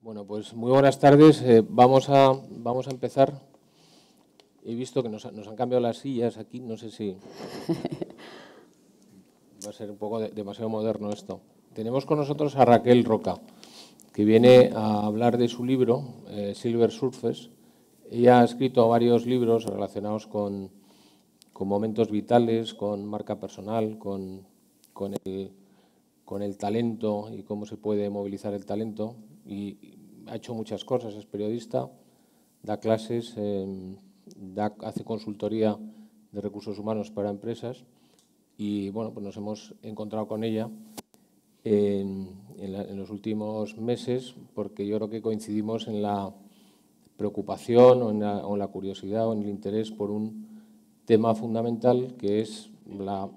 Bueno, pues muy buenas tardes. Eh, vamos, a, vamos a empezar. He visto que nos, han cambiado las sillas aquí, no sé si va a ser un poco demasiado moderno esto. Tenemos con nosotros a Raquel Roca, que viene a hablar de su libro, eh, Silver Surfers. Ella ha escrito varios libros relacionados con, con momentos vitales, con marca personal, con, con el con el talento y cómo se puede movilizar el talento. Y ha hecho muchas cosas, es periodista, da clases, em, hace consultoría de recursos humanos para empresas y bueno, pues nos hemos encontrado con ella en, los últimos meses porque yo creo que coincidimos en la preocupación o en la, o en la curiosidad o en el interés por un tema fundamental que es la,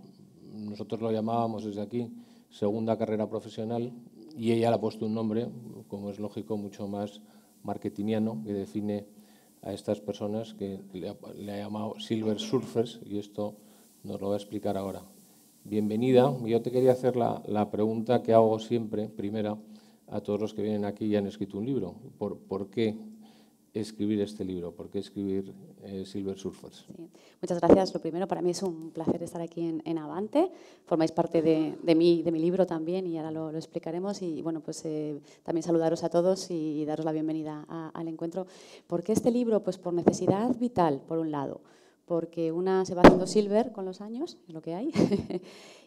nosotros lo llamábamos desde aquí, segunda carrera profesional y ella le ha puesto un nombre, como es lógico, mucho más marketingiano, que define a estas personas que le ha, llamado Silver Surfers y esto nos lo va a explicar ahora. Bienvenida. Yo te quería hacer la, la pregunta que hago siempre, primera, a todos los que vienen aquí y han escrito un libro. ¿Por, ¿Por qué escribir este libro? ¿Por qué escribir eh, Silver Surfers? Muchas gracias. Lo primero, para mí es un placer estar aquí en, Avante. Formáis parte de, de, mi, de mi libro también y ahora lo, explicaremos. Y bueno, pues eh, también saludaros a todos y daros la bienvenida al encuentro. ¿Por qué este libro? Pues por necesidad vital, por un lado porque una se va haciendo silver con los años, lo que hay,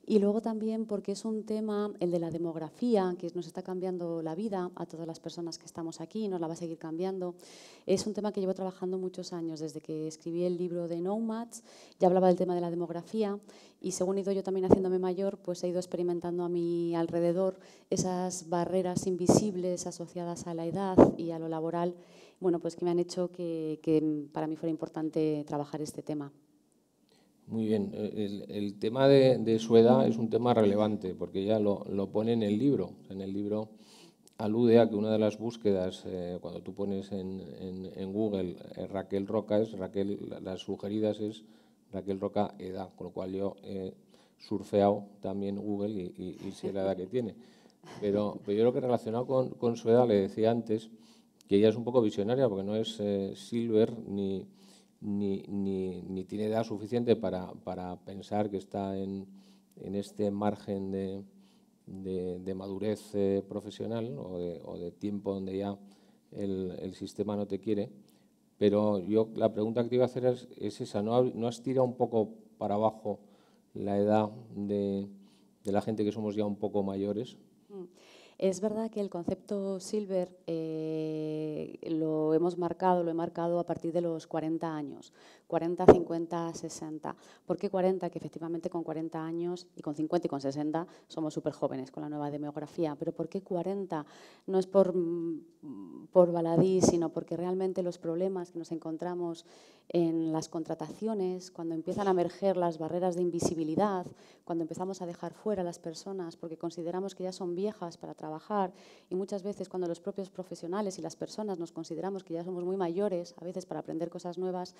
y luego también porque es un tema, el de la demografía, que nos está cambiando la vida a todas las personas que estamos aquí, nos la va a seguir cambiando. Es un tema que llevo trabajando muchos años, desde que escribí el libro de Nomads, ya hablaba del tema de la demografía, y según he ido yo también haciéndome mayor, pues he ido experimentando a mi alrededor esas barreras invisibles asociadas a la edad y a lo laboral bueno, pues que me han hecho que, para mí fuera importante trabajar este tema. Muy bien. El, tema de, su edad es un tema relevante porque ya lo, pone en el libro. En el libro alude a que una de las búsquedas, eh, cuando tú pones en, Google eh, Raquel Roca, es Raquel, las sugeridas es Raquel Roca edad, con lo cual yo he surfeado también Google y, sé la edad que tiene. Pero, yo lo que relacionado con, con su edad, le decía antes, que ella es un poco visionaria porque no es eh, silver ni, ni, ni, tiene edad suficiente para, para pensar que está en, en este margen de, de, madurez eh, profesional o de, o de, tiempo donde ya el, el, sistema no te quiere. Pero yo la pregunta que te iba a hacer es, es esa, ¿no, ¿no has tirado un poco para abajo la edad de, de la gente que somos ya un poco mayores? Mm. Es verdad que el concepto silver eh, lo hemos marcado, lo he marcado a partir de los 40 años, 40, 50, 60. ¿Por qué 40? Que efectivamente con 40 años y con 50 y con 60 somos súper jóvenes con la nueva demografía. Pero ¿por qué 40? No es por, mm, por baladí, sino porque realmente los problemas que nos encontramos en las contrataciones, cuando empiezan a emerger las barreras de invisibilidad, cuando empezamos a dejar fuera a las personas porque consideramos que ya son viejas para trabajar y muchas veces cuando los propios profesionales y las personas nos consideramos que ya somos muy mayores, a veces para aprender cosas nuevas,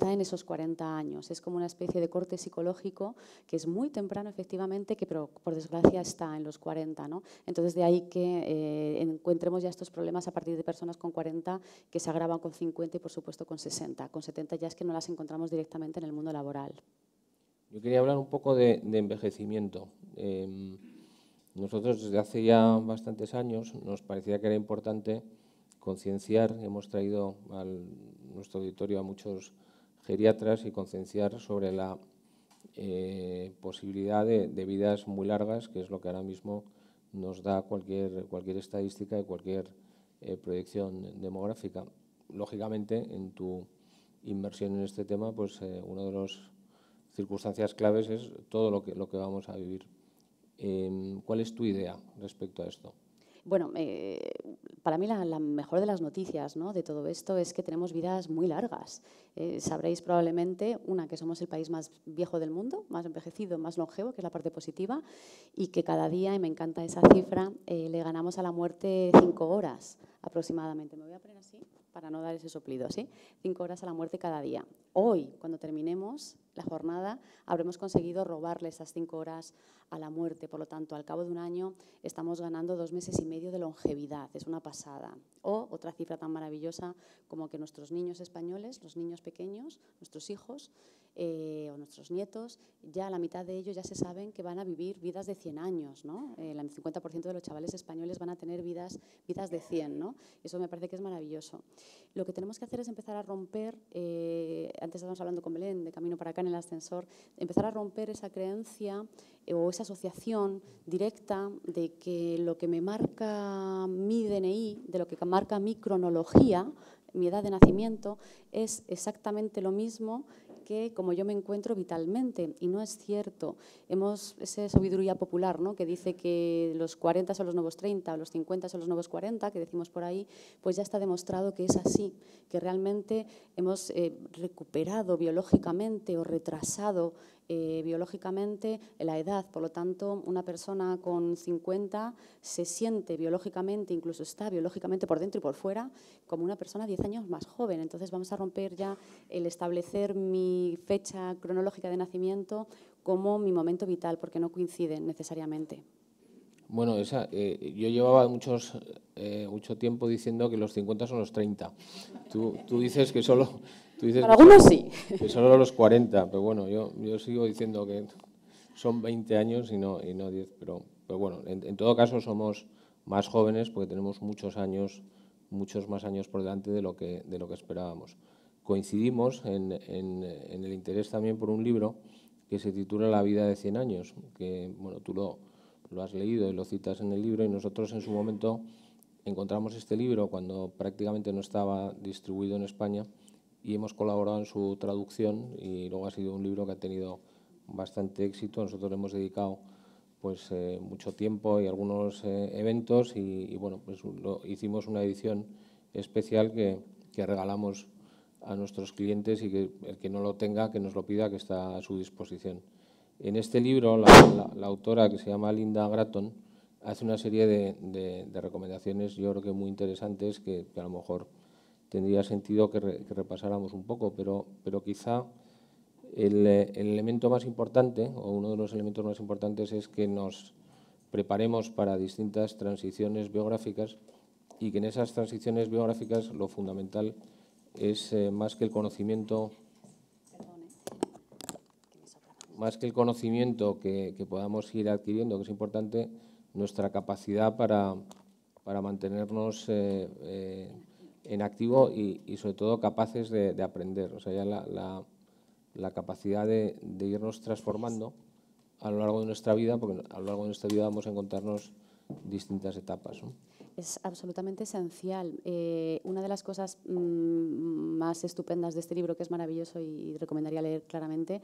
está en esos 40 años. Es como una especie de corte psicológico que es muy temprano efectivamente, que pero por desgracia está en los 40. ¿no? Entonces de ahí que eh, encuentremos ya estos problemas a partir de personas con 40 que se agravan con 50 y por supuesto con 60. Con 70 ya es que no las encontramos directamente en el mundo laboral. Yo quería hablar un poco de, envejecimiento. Em, nosotros desde hace ya bastantes años nos parecía que era importante concienciar, hemos traído a nuestro auditorio a muchos geriatras y concienciar sobre la eh, posibilidad de, vidas muy largas, que es lo que ahora mismo nos da cualquier, cualquier estadística y cualquier eh, proyección demográfica. Lógicamente, en tu inversión en este tema, pues eh, una de las circunstancias claves es todo lo que, lo que vamos a vivir. Em, ¿Cuál es tu idea respecto a esto? Bueno, eh, para mí la, mejor de las noticias ¿no? de todo esto es que tenemos vidas muy largas. Eh, sabréis probablemente, una, que somos el país más viejo del mundo, más envejecido, más longevo, que es la parte positiva, y que cada día, y me encanta esa cifra, eh, le ganamos a la muerte cinco horas aproximadamente. Me voy a poner así para no dar ese soplido, ¿sí? Cinco horas a la muerte cada día. Hoy, cuando terminemos la jornada, habremos conseguido robarle esas cinco horas a la muerte. Por lo tanto, al cabo de un año estamos ganando dos meses y medio de longevidad. Es una pasada. O otra cifra tan maravillosa como que nuestros niños españoles, los niños pequeños, nuestros hijos eh, o nuestros nietos, ya la mitad de ellos ya se saben que van a vivir vidas de 100 años. ¿no? Eh, el 50% de los chavales españoles van a tener vidas, vidas de 100. ¿no? Eso me parece que es maravilloso. Lo que tenemos que hacer es empezar a romper, eh, antes estábamos hablando con Belén, de camino para acá en el ascensor, empezar a romper esa creencia eh, o esa asociación directa de que lo que me marca mi DNI, de lo que marca mi cronología, mi edad de nacimiento, es exactamente lo mismo que como yo me encuentro vitalmente. Y no es cierto. Hemos esa sabiduría popular ¿no? que dice que los 40 son los nuevos 30, los 50 son los nuevos 40, que decimos por ahí, pues ya está demostrado que es así, que realmente hemos eh, recuperado biológicamente o retrasado eh, biológicamente la edad. Por lo tanto, una persona con 50 se siente biológicamente, incluso está biológicamente por dentro y por fuera, como una persona 10 años más joven. Entonces vamos a romper ya el establecer mi fecha cronológica de nacimiento como mi momento vital, porque no coinciden necesariamente. Bueno, eh, yo llevaba muchos, eh, mucho tiempo diciendo que los 50 son los 30. Tú, tú dices que solo para algunos sí. Que solo los 40, pero bueno, yo, yo sigo diciendo que son 20 años y no, y no 10, pero, pero bueno, en, todo caso somos más jóvenes porque tenemos muchos años, muchos más años por delante de lo que, de lo que esperábamos. Coincidimos en, en, en el interés también por un libro que se titula La vida de 100 años, que bueno, tú lo, lo has leído y lo citas en el libro y nosotros en su momento encontramos este libro cuando prácticamente no estaba distribuido en España y hemos colaborado en su traducción y luego ha sido un libro que ha tenido bastante éxito. Nosotros hemos dedicado pues eh, mucho tiempo y algunos eh, eventos y, bueno, pues hicimos una edición especial que, que, regalamos a nuestros clientes y que el que no lo tenga, que nos lo pida, que está a su disposición. En este libro, la, autora, que se llama Linda Gratton, hace una serie de, recomendaciones, yo creo que muy interesantes, que a lo mejor tendría sentido que, repasáramos un poco, pero, pero quizá el, elemento más importante, o uno de los elementos más importantes, es que nos preparemos para distintas transiciones biográficas y que en esas transiciones biográficas lo fundamental es eh, más que el conocimiento más que el conocimiento que, podamos ir adquiriendo, que es importante, nuestra capacidad para, para mantenernos eh, eh, en activo y, sobre todo capaces de, aprender. O sea, ya la, la, capacidad de, de, irnos transformando a lo largo de nuestra vida, porque a lo largo de nuestra vida vamos a encontrarnos distintas etapas. es absolutamente esencial. Eh, una de las cosas mm, más estupendas de este libro, que es maravilloso y, recomendaría leer claramente,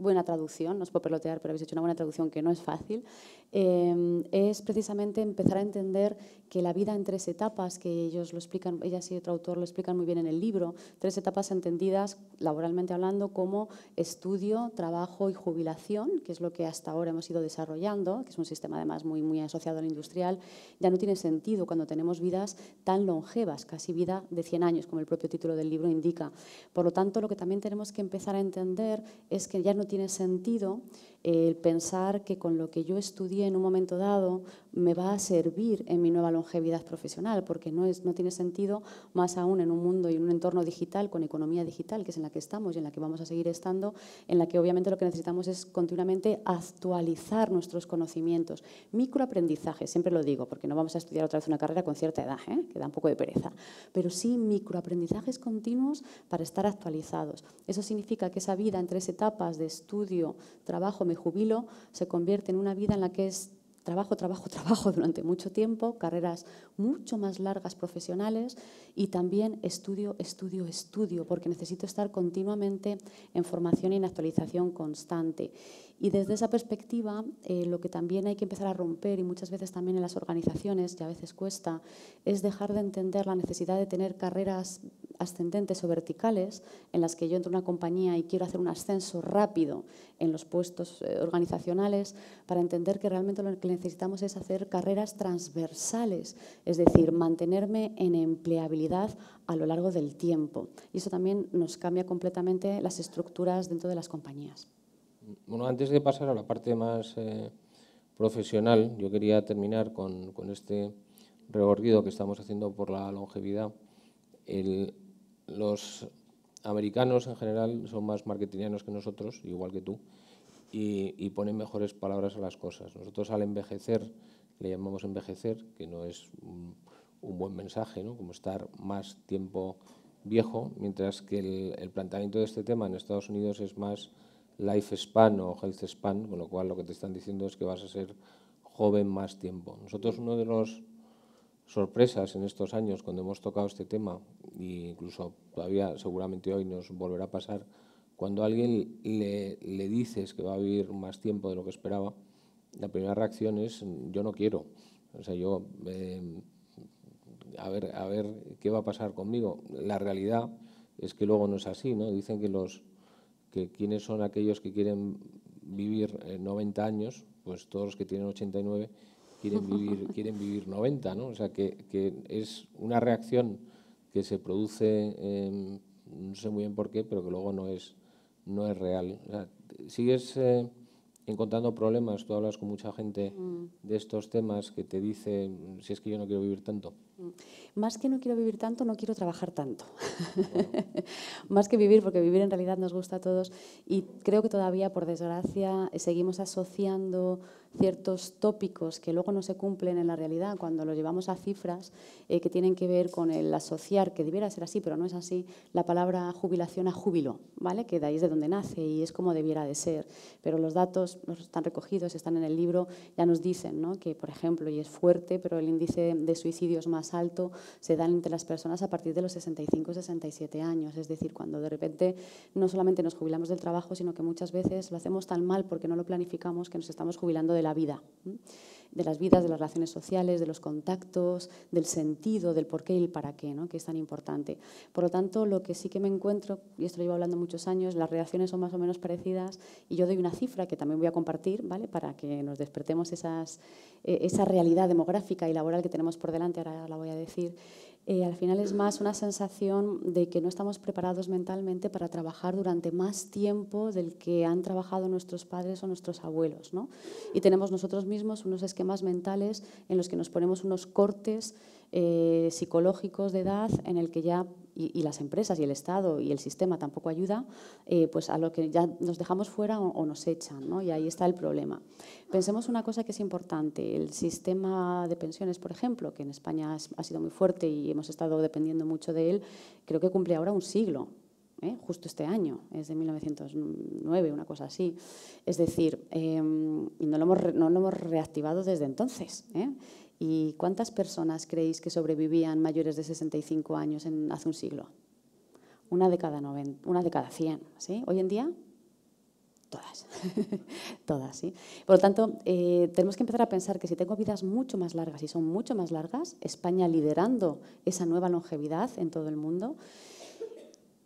buena traducción, no os puedo pelotear, pero habéis hecho una buena traducción que no es fácil, eh, es precisamente empezar a entender que la vida en tres etapas, que ellos lo explican, ellas y otro autor lo explican muy bien en el libro, tres etapas entendidas laboralmente hablando como estudio, trabajo y jubilación, que es lo que hasta ahora hemos ido desarrollando, que es un sistema además muy, muy asociado al industrial, ya no tiene sentido cuando tenemos vidas tan longevas, casi vida de 100 años, como el propio título del libro indica. Por lo tanto, lo que también tenemos que empezar a entender es que ya no tiene sentido el pensar que con lo que yo estudié en un momento dado me va a servir en mi nueva longevidad profesional, porque no, es, no tiene sentido, más aún en un mundo y en un entorno digital, con economía digital, que es en la que estamos y en la que vamos a seguir estando, en la que obviamente lo que necesitamos es continuamente actualizar nuestros conocimientos. Microaprendizaje, siempre lo digo, porque no vamos a estudiar otra vez una carrera con cierta edad, ¿eh? que da un poco de pereza, pero sí microaprendizajes continuos para estar actualizados. Eso significa que esa vida en tres etapas de estudio, trabajo, jubilo, se convierte en una vida en la que es trabajo, trabajo, trabajo durante mucho tiempo, carreras mucho más largas profesionales y también estudio, estudio, estudio, porque necesito estar continuamente en formación y en actualización constante. Y desde esa perspectiva, eh, lo que también hay que empezar a romper, y muchas veces también en las organizaciones, y a veces cuesta, es dejar de entender la necesidad de tener carreras ascendentes o verticales, en las que yo entro en una compañía y quiero hacer un ascenso rápido en los puestos eh, organizacionales, para entender que realmente lo que necesitamos es hacer carreras transversales, es decir, mantenerme en empleabilidad a lo largo del tiempo. Y eso también nos cambia completamente las estructuras dentro de las compañías. Bueno, antes de pasar a la parte más eh, profesional, yo quería terminar con, con este recorrido que estamos haciendo por la longevidad. El, los americanos en general son más marketingianos que nosotros, igual que tú, y, ponen mejores palabras a las cosas. Nosotros al envejecer, le llamamos envejecer, que no es un, buen mensaje, ¿no? como estar más tiempo viejo, mientras que el, el, planteamiento de este tema en Estados Unidos es más life span o health span, con lo cual lo que te están diciendo es que vas a ser joven más tiempo. Nosotros uno de los sorpresas en estos años cuando hemos tocado este tema, e incluso todavía seguramente hoy nos volverá a pasar, cuando alguien le, le, dices que va a vivir más tiempo de lo que esperaba, la primera reacción es yo no quiero. O sea, yo, em, a, ver, a ver qué va a pasar conmigo. La realidad es que luego no es así, ¿no? Dicen que los que quiénes son aquellos que quieren vivir 90 años, pues todos los que tienen 89 quieren vivir, quieren vivir 90, ¿no? O sea, que, que es una reacción que se produce, no sé muy bien por qué, pero que luego no es, no es real. O sea, sigues eh, encontrando problemas, tú hablas con mucha gente mm. de estos temas que te dice, si es que yo no quiero vivir tanto. Más que no quiero vivir tanto, no quiero trabajar tanto. Más que vivir, porque vivir en realidad nos gusta a todos. Y creo que todavía, por desgracia, seguimos asociando ciertos tópicos que luego no se cumplen en la realidad cuando los llevamos a cifras eh, que tienen que ver con el asociar, que debiera ser así, pero no es así, la palabra jubilación a júbilo, ¿vale? que de ahí es de donde nace y es como debiera de ser. Pero los datos están recogidos, están en el libro, ya nos dicen ¿no? que, por ejemplo, y es fuerte, pero el índice de suicidios más alto se da entre las personas a partir de los 65-67 años, es decir, cuando de repente no solamente nos jubilamos del trabajo, sino que muchas veces lo hacemos tan mal porque no lo planificamos que nos estamos jubilando de la vida, de las vidas, de las relaciones sociales, de los contactos, del sentido, del por qué y el para qué, ¿no? que es tan importante. Por lo tanto, lo que sí que me encuentro, y esto lo llevo hablando muchos años, las reacciones son más o menos parecidas y yo doy una cifra que también voy a compartir ¿vale? para que nos despertemos esas, eh, esa realidad demográfica y laboral que tenemos por delante, ahora la voy a decir. Eh, al final es más una sensación de que no estamos preparados mentalmente para trabajar durante más tiempo del que han trabajado nuestros padres o nuestros abuelos. ¿no? Y tenemos nosotros mismos unos esquemas mentales en los que nos ponemos unos cortes eh, psicológicos de edad en el que ya y, las empresas y el Estado y el sistema tampoco ayuda, eh, pues a lo que ya nos dejamos fuera o, nos echan, ¿no? y ahí está el problema. Pensemos una cosa que es importante, el sistema de pensiones, por ejemplo, que en España ha sido muy fuerte y hemos estado dependiendo mucho de él, creo que cumple ahora un siglo. ¿eh? justo este año, es de 1909, una cosa así. Es decir, y no lo, hemos, no lo hemos reactivado desde entonces. ¿Y cuántas personas creéis que sobrevivían mayores de 65 años hace un siglo? Una de cada, 90, una de cada 100. ¿sí? Hoy en día, todas. todas, ¿sí? Por lo tanto, eh, tenemos que empezar a pensar que si tengo vidas mucho más largas y son mucho más largas, España liderando esa nueva longevidad en todo el mundo,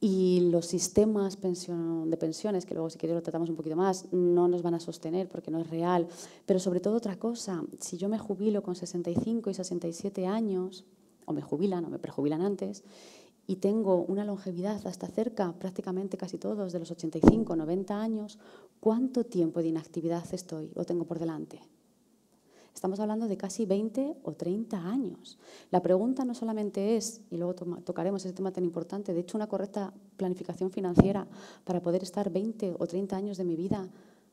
y los sistemas de pensiones, que luego si quieres lo tratamos un poquito más, no nos van a sostener porque no es real. Pero sobre todo otra cosa, si yo me jubilo con 65 y 67 años, o me jubilan o me prejubilan antes, y tengo una longevidad hasta cerca, prácticamente casi todos, de los 85, 90 años, ¿cuánto tiempo de inactividad estoy o tengo por delante? Estamos hablando de casi 20 o 30 años. La pregunta no solamente es, y luego tocaremos ese tema tan importante, de hecho una correcta planificación financiera para poder estar 20 o 30 años de mi vida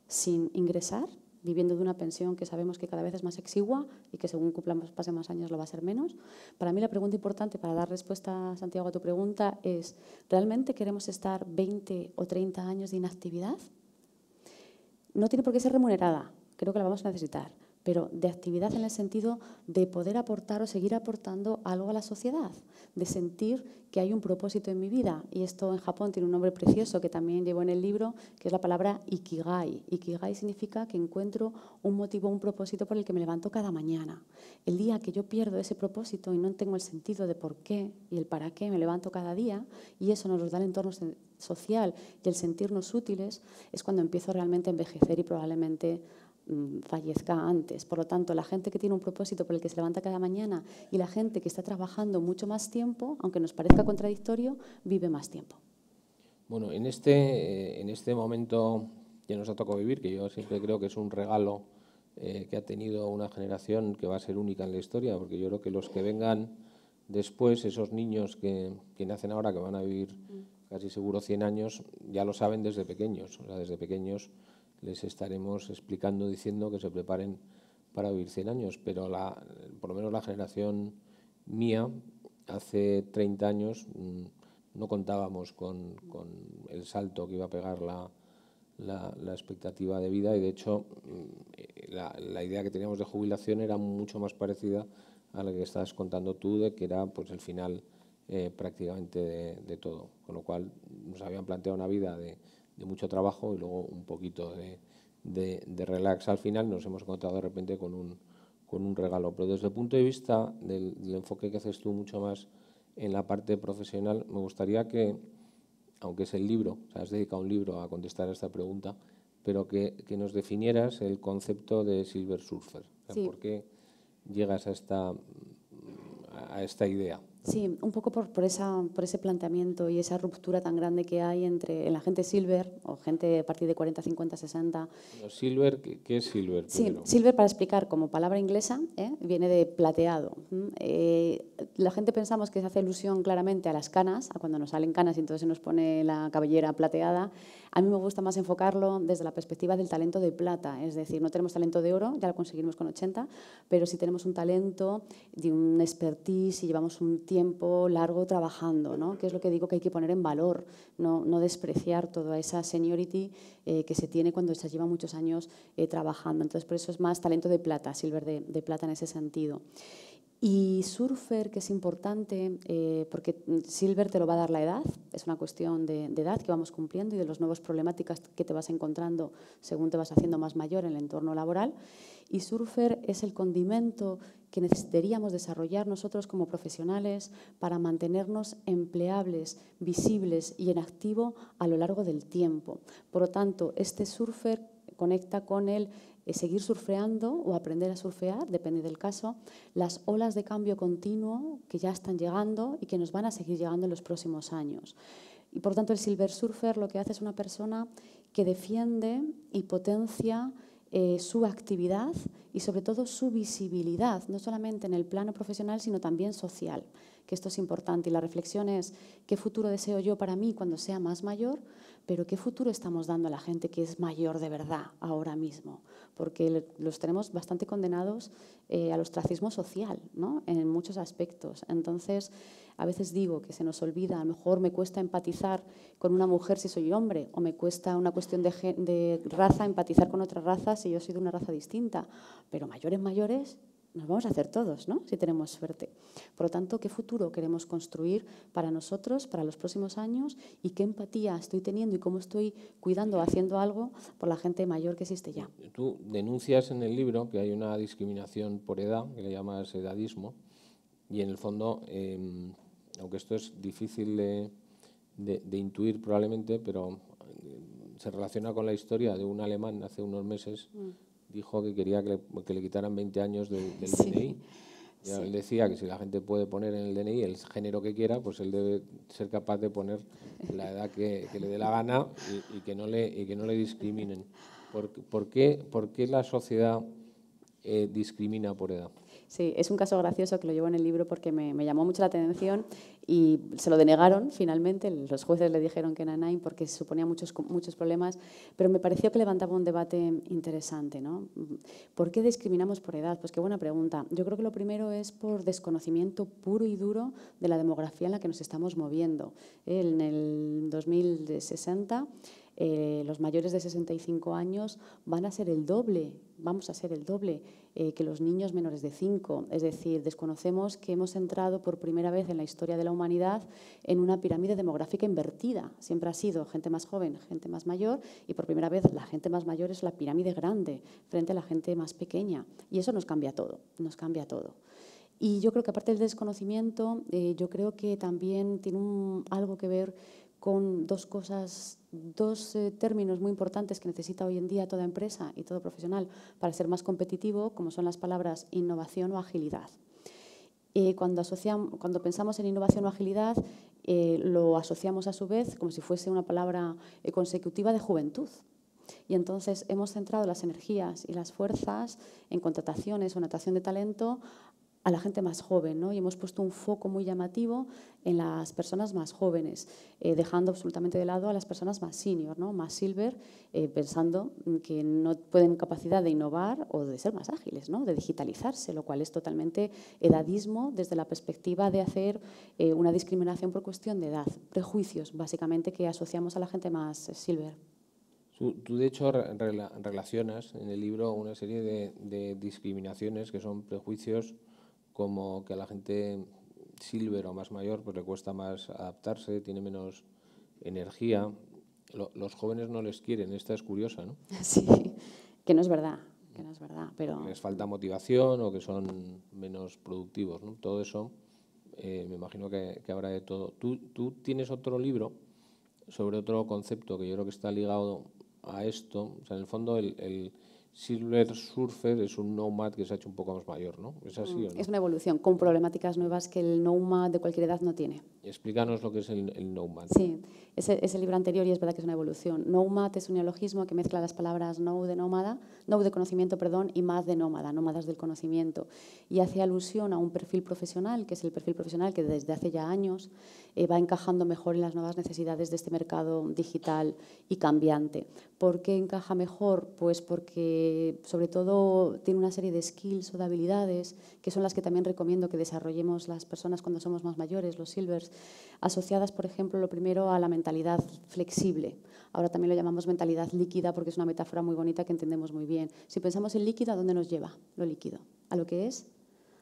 sin ingresar, viviendo de una pensión que sabemos que cada vez es más exigua y que según cumplamos, pase más años lo va a ser menos. Para mí la pregunta importante para dar respuesta, Santiago, a tu pregunta es, ¿realmente queremos estar 20 o 30 años de inactividad? No tiene por qué ser remunerada, creo que la vamos a necesitar pero de actividad en el sentido de poder aportar o seguir aportando algo a la sociedad, de sentir que hay un propósito en mi vida. Y esto en Japón tiene un nombre precioso que también llevo en el libro, que es la palabra ikigai. Ikigai significa que encuentro un motivo, un propósito por el que me levanto cada mañana. El día que yo pierdo ese propósito y no tengo el sentido de por qué y el para qué me levanto cada día, y eso nos lo da el entorno social y el sentirnos útiles, es cuando empiezo realmente a envejecer y probablemente fallezca antes. Por lo tanto, la gente que tiene un propósito por el que se levanta cada mañana y la gente que está trabajando mucho más tiempo, aunque nos parezca contradictorio, vive más tiempo. Bueno, en este, eh, en este momento que nos ha tocado vivir, que yo siempre creo que es un regalo eh, que ha tenido una generación que va a ser única en la historia, porque yo creo que los que vengan después, esos niños que, que nacen ahora, que van a vivir casi seguro 100 años, ya lo saben desde pequeños. O sea, desde pequeños les estaremos explicando, diciendo que se preparen para vivir 100 años, pero la, por lo menos la generación mía, hace 30 años, mm, no contábamos con, con el salto que iba a pegar la, la, expectativa de vida y de hecho mm, la, idea que teníamos de jubilación era mucho más parecida a la que estás contando tú, de que era pues el final eh, prácticamente de, todo. Con lo cual nos habían planteado una vida de, mucho trabajo y luego un poquito de, relax al final. Nos hemos encontrado de repente con un, con un regalo. Pero desde el punto de vista del, del enfoque que haces tú mucho más en la parte profesional, me gustaría que aunque es el libro, o sea, has dedicado un libro a contestar a esta pregunta, pero que, nos definieras el concepto de Silver Surfer. ¿Por qué llegas a esta, a esta idea? Sí, un poco por, por, esa, por ese planteamiento y esa ruptura tan grande que hay entre la gente silver o gente a partir de 40, 50, 60. silver, ¿qué, es silver? Sí, silver para explicar como palabra inglesa ¿eh? viene de plateado. Eh, la gente pensamos que se hace alusión claramente a las canas, a cuando nos salen canas y entonces se nos pone la cabellera plateada. A mí me gusta más enfocarlo desde la perspectiva del talento de plata, es decir, no tenemos talento de oro, ya lo conseguimos con 80, pero sí tenemos un talento de un expertise y llevamos un tiempo largo trabajando, ¿no? que es lo que digo que hay que poner en valor, no, no despreciar toda esa seniority eh, que se tiene cuando se lleva muchos años eh, trabajando. Entonces, por eso es más talento de plata, silver de, de plata en ese sentido. Y surfer, que es importante, eh, porque silver te lo va a dar la edad, es una cuestión de, edad que vamos cumpliendo y de las nuevas problemáticas que te vas encontrando según te vas haciendo más mayor en el entorno laboral. Y surfer es el condimento que necesitaríamos desarrollar nosotros como profesionales para mantenernos empleables, visibles y en activo a lo largo del tiempo. Por lo tanto, este surfer conecta con el seguir surfeando o aprender a surfear, depende del caso, las olas de cambio continuo que ya están llegando y que nos van a seguir llegando en los próximos años. Y por tanto el silver surfer lo que hace es una persona que defiende y potencia eh, su actividad y sobre todo su visibilidad, no solamente en el plano profesional, sino también social, que esto es importante. Y la reflexión es, ¿qué futuro deseo yo para mí cuando sea más mayor? Pero ¿qué futuro estamos dando a la gente que es mayor de verdad ahora mismo? Porque los tenemos bastante condenados eh, al ostracismo social, ¿no? en muchos aspectos. Entonces, a veces digo que se nos olvida, a lo mejor me cuesta empatizar con una mujer si soy hombre, o me cuesta una cuestión de, raza empatizar con otra raza si yo soy de una raza distinta. Pero mayores, mayores, nos vamos a hacer todos, ¿no? si tenemos suerte. Por lo tanto, ¿qué futuro queremos construir para nosotros, para los próximos años? ¿Y qué empatía estoy teniendo y cómo estoy cuidando o haciendo algo por la gente mayor que existe ya? Tú denuncias en el libro que hay una discriminación por edad, que le llamas edadismo, y en el fondo, em, aunque esto es difícil de, intuir probablemente, pero eh, se relaciona con la historia de un alemán hace unos meses. Mm dijo que quería que le, quitaran 20 años del DNI. Él decía que si la gente puede poner en el DNI el género que quiera, pues él debe ser capaz de poner la edad que, le dé la gana y, que no le, y que no le discriminen. ¿Por, por, qué, por qué, la sociedad eh, discrimina por edad? Sí, es un caso gracioso que lo llevo en el libro porque me, llamó mucho la atención y se lo denegaron finalmente. Los jueces le dijeron que era porque suponía muchos, muchos problemas, pero me pareció que levantaba un debate interesante. ¿no? ¿Por qué discriminamos por edad? Pues qué buena pregunta. Yo creo que lo primero es por desconocimiento puro y duro de la demografía en la que nos estamos moviendo. En el 2060 eh, los mayores de 65 años van a ser el doble, vamos a ser el doble eh, que los niños menores de 5. Es decir, desconocemos que hemos entrado por primera vez en la historia de la humanidad en una pirámide demográfica invertida. Siempre ha sido gente más joven, gente más mayor, y por primera vez la gente más mayor es la pirámide grande frente a la gente más pequeña. Y eso nos cambia todo, nos cambia todo. Y yo creo que aparte del desconocimiento, eh, yo creo que también tiene algo que ver con dos cosas, dos eh, términos muy importantes que necesita hoy en día toda empresa y todo profesional para ser más competitivo, como son las palabras innovación o agilidad. Eh, cuando, asociamos, cuando pensamos en innovación o agilidad, lo asociamos a su vez como si fuese una palabra consecutiva de juventud. Y entonces hemos centrado las energías y las fuerzas en contrataciones o natación de talento a la gente más joven, ¿no? Y hemos puesto un foco muy llamativo en las personas más jóvenes, eh, dejando absolutamente de lado a las personas más senior, ¿no? Más silver, eh, pensando que no pueden capacidad de innovar o de ser más ágiles, ¿no? De digitalizarse, lo cual es totalmente edadismo desde la perspectiva de hacer eh, una discriminación por cuestión de edad, prejuicios, básicamente, que asociamos a la gente más silver. Tú, de hecho, relacionas en el libro una serie de, de discriminaciones que son prejuicios como que a la gente silver o más mayor pues le cuesta más adaptarse, tiene menos energía. los jóvenes no les quieren, esta es curiosa, ¿no? Sí, que no es verdad, que no es verdad, pero... Les falta motivación o que son menos productivos, ¿no? Todo eso, eh, me imagino que, habrá de todo. Tú, tú tienes otro libro sobre otro concepto que yo creo que está ligado a esto, o sea, en el fondo el Silver Surfer es un nomad que se ha hecho un poco más mayor, ¿no? ¿Es así mm, o no? Es una evolución con problemáticas nuevas que el nomad de cualquier edad no tiene. Explícanos lo que es el, el nomad. Sí, es el, libro anterior y es verdad que es una evolución. Nomad es un neologismo que mezcla las palabras no de nómada, no de conocimiento, perdón, y más de nómada, nómadas del conocimiento. Y hace alusión a un perfil profesional, que es el perfil profesional que desde hace ya años eh, va encajando mejor en las nuevas necesidades de este mercado digital y cambiante. ¿Por qué encaja mejor? Pues porque sobre todo tiene una serie de skills o de habilidades que son las que también recomiendo que desarrollemos las personas cuando somos más mayores, los silvers, asociadas, por ejemplo, lo primero a la mentalidad flexible. Ahora también lo llamamos mentalidad líquida porque es una metáfora muy bonita que entendemos muy bien. Si pensamos en líquido, ¿a dónde nos lleva lo líquido? A lo que es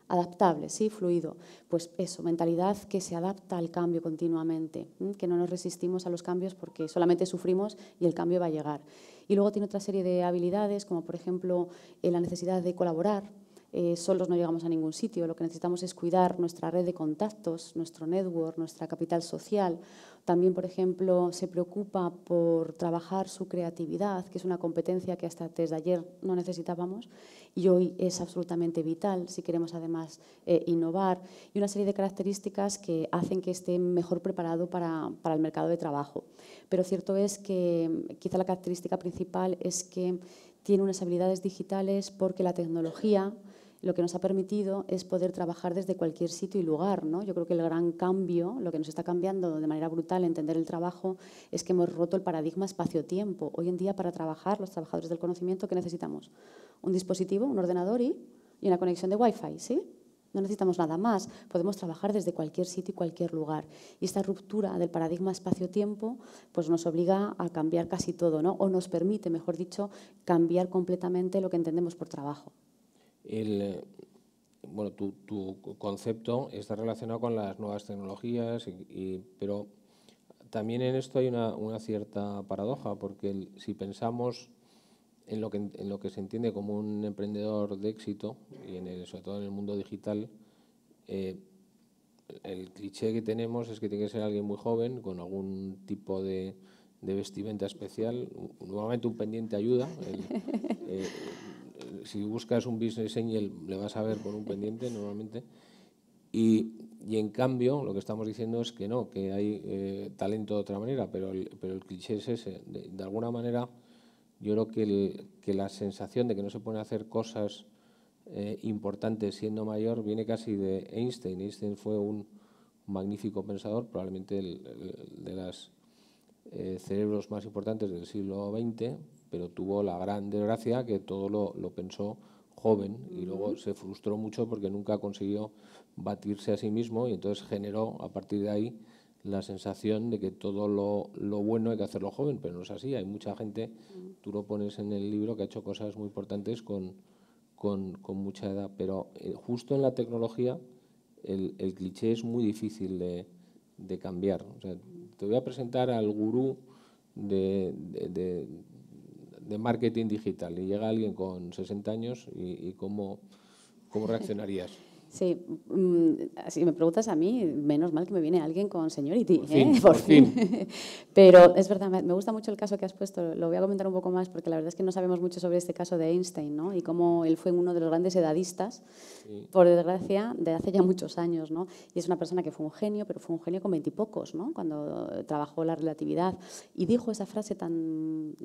adaptable, sí, fluido. Pues eso, mentalidad que se adapta al cambio continuamente, que no nos resistimos a los cambios porque solamente sufrimos y el cambio va a llegar. Y luego tiene otra serie de habilidades, como por ejemplo eh, la necesidad de colaborar, eh, solos no llegamos a ningún sitio. Lo que necesitamos es cuidar nuestra red de contactos, nuestro network, nuestra capital social. También, por ejemplo, se preocupa por trabajar su creatividad, que es una competencia que hasta desde ayer no necesitábamos y hoy es absolutamente vital si queremos además eh, innovar. Y una serie de características que hacen que esté mejor preparado para, para el mercado de trabajo. Pero cierto es que quizá la característica principal es que tiene unas habilidades digitales porque la tecnología lo que nos ha permitido es poder trabajar desde cualquier sitio y lugar. ¿no? Yo creo que el gran cambio, lo que nos está cambiando de manera brutal entender el trabajo, es que hemos roto el paradigma espacio-tiempo. Hoy en día, para trabajar, los trabajadores del conocimiento, ¿qué necesitamos? Un dispositivo, un ordenador y, una conexión de Wi-Fi, ¿sí? No necesitamos nada más. Podemos trabajar desde cualquier sitio y cualquier lugar. Y esta ruptura del paradigma espacio-tiempo pues nos obliga a cambiar casi todo, ¿no? o nos permite, mejor dicho, cambiar completamente lo que entendemos por trabajo. El, bueno, tu, concepto está relacionado con las nuevas tecnologías, y, pero también en esto hay una, cierta paradoja, porque si pensamos en lo, que, en lo que se entiende como un emprendedor de éxito, y en sobre todo en el mundo digital, eh, el cliché que tenemos es que tiene que ser alguien muy joven, con algún tipo de, vestimenta especial, normalmente un pendiente ayuda. Eh, si buscas un business angel le vas a ver con un pendiente normalmente. Y, y, en cambio, lo que estamos diciendo es que no, que hay eh, talento de otra manera, pero el, pero el cliché es ese. De, alguna manera, yo creo que, que, la sensación de que no se pueden hacer cosas eh, importantes siendo mayor viene casi de Einstein. Einstein fue un magnífico pensador, probablemente el, de los eh, cerebros más importantes del siglo XX, pero tuvo la gran desgracia que todo lo, lo pensó joven y luego se frustró mucho porque nunca consiguió batirse a sí mismo y entonces generó a partir de ahí la sensación de que todo lo, lo, bueno hay que hacerlo joven, pero no es así. Hay mucha gente, tú lo pones en el libro, que ha hecho cosas muy importantes con, con, mucha edad, pero eh, justo en la tecnología el, cliché es muy difícil de, cambiar. te voy a presentar al gurú de, de, marketing digital y llega alguien con 60 años y, y cómo, cómo reaccionarías. Sí, mm, si me preguntas a mí, menos mal que me viene alguien con seniority, por, ¿eh? fin. Pero es verdad, me gusta mucho el caso que has puesto, lo voy a comentar un poco más porque la verdad es que no sabemos mucho sobre este caso de Einstein ¿no? y cómo él fue uno de los grandes edadistas, por desgracia, de hace ya muchos años. ¿no? Y es una persona que fue un genio, pero fue un genio con veintipocos, ¿no? cuando trabajó la relatividad. Y dijo esa frase tan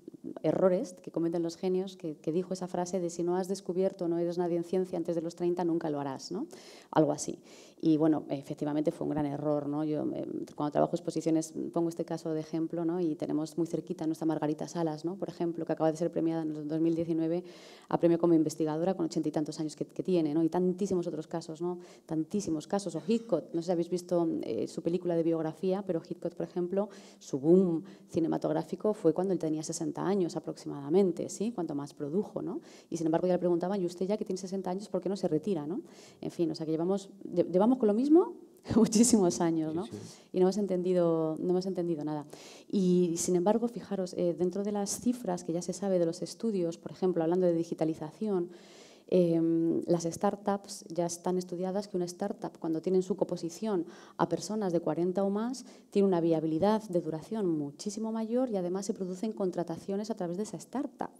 errores que cometen los genios, que, que dijo esa frase de si no has descubierto, no eres nadie en ciencia antes de los 30, nunca lo harás. ¿no? Algo así. Y bueno, efectivamente fue un gran error. ¿no? Yo eh, cuando trabajo exposiciones pongo este caso de ejemplo ¿no? y tenemos muy cerquita nuestra Margarita Salas, ¿no? por ejemplo, que acaba de ser premiada en el 2019 a premio como investigadora con ochenta y tantos años que, tiene. ¿no? Y tantísimos otros casos, ¿no? tantísimos casos. O Hitchcock, no sé si habéis visto eh, su película de biografía, pero Hitchcock, por ejemplo, su boom cinematográfico fue cuando él tenía 60 años aproximadamente, ¿sí? cuanto más produjo. ¿no? Y sin embargo ya le preguntaban, ¿y usted ya que tiene 60 años, por qué no se retira? ¿no? En fin, o sea que llevamos, llevamos con lo mismo muchísimos años, ¿no? Y no hemos, entendido, no hemos entendido nada. Y, sin embargo, fijaros, eh, dentro de las cifras que ya se sabe de los estudios, por ejemplo, hablando de digitalización, em, las startups ya están estudiadas que una startup, cuando tiene en su composición a personas de 40 o más, tiene una viabilidad de duración muchísimo mayor y además se producen contrataciones a través de esa startup.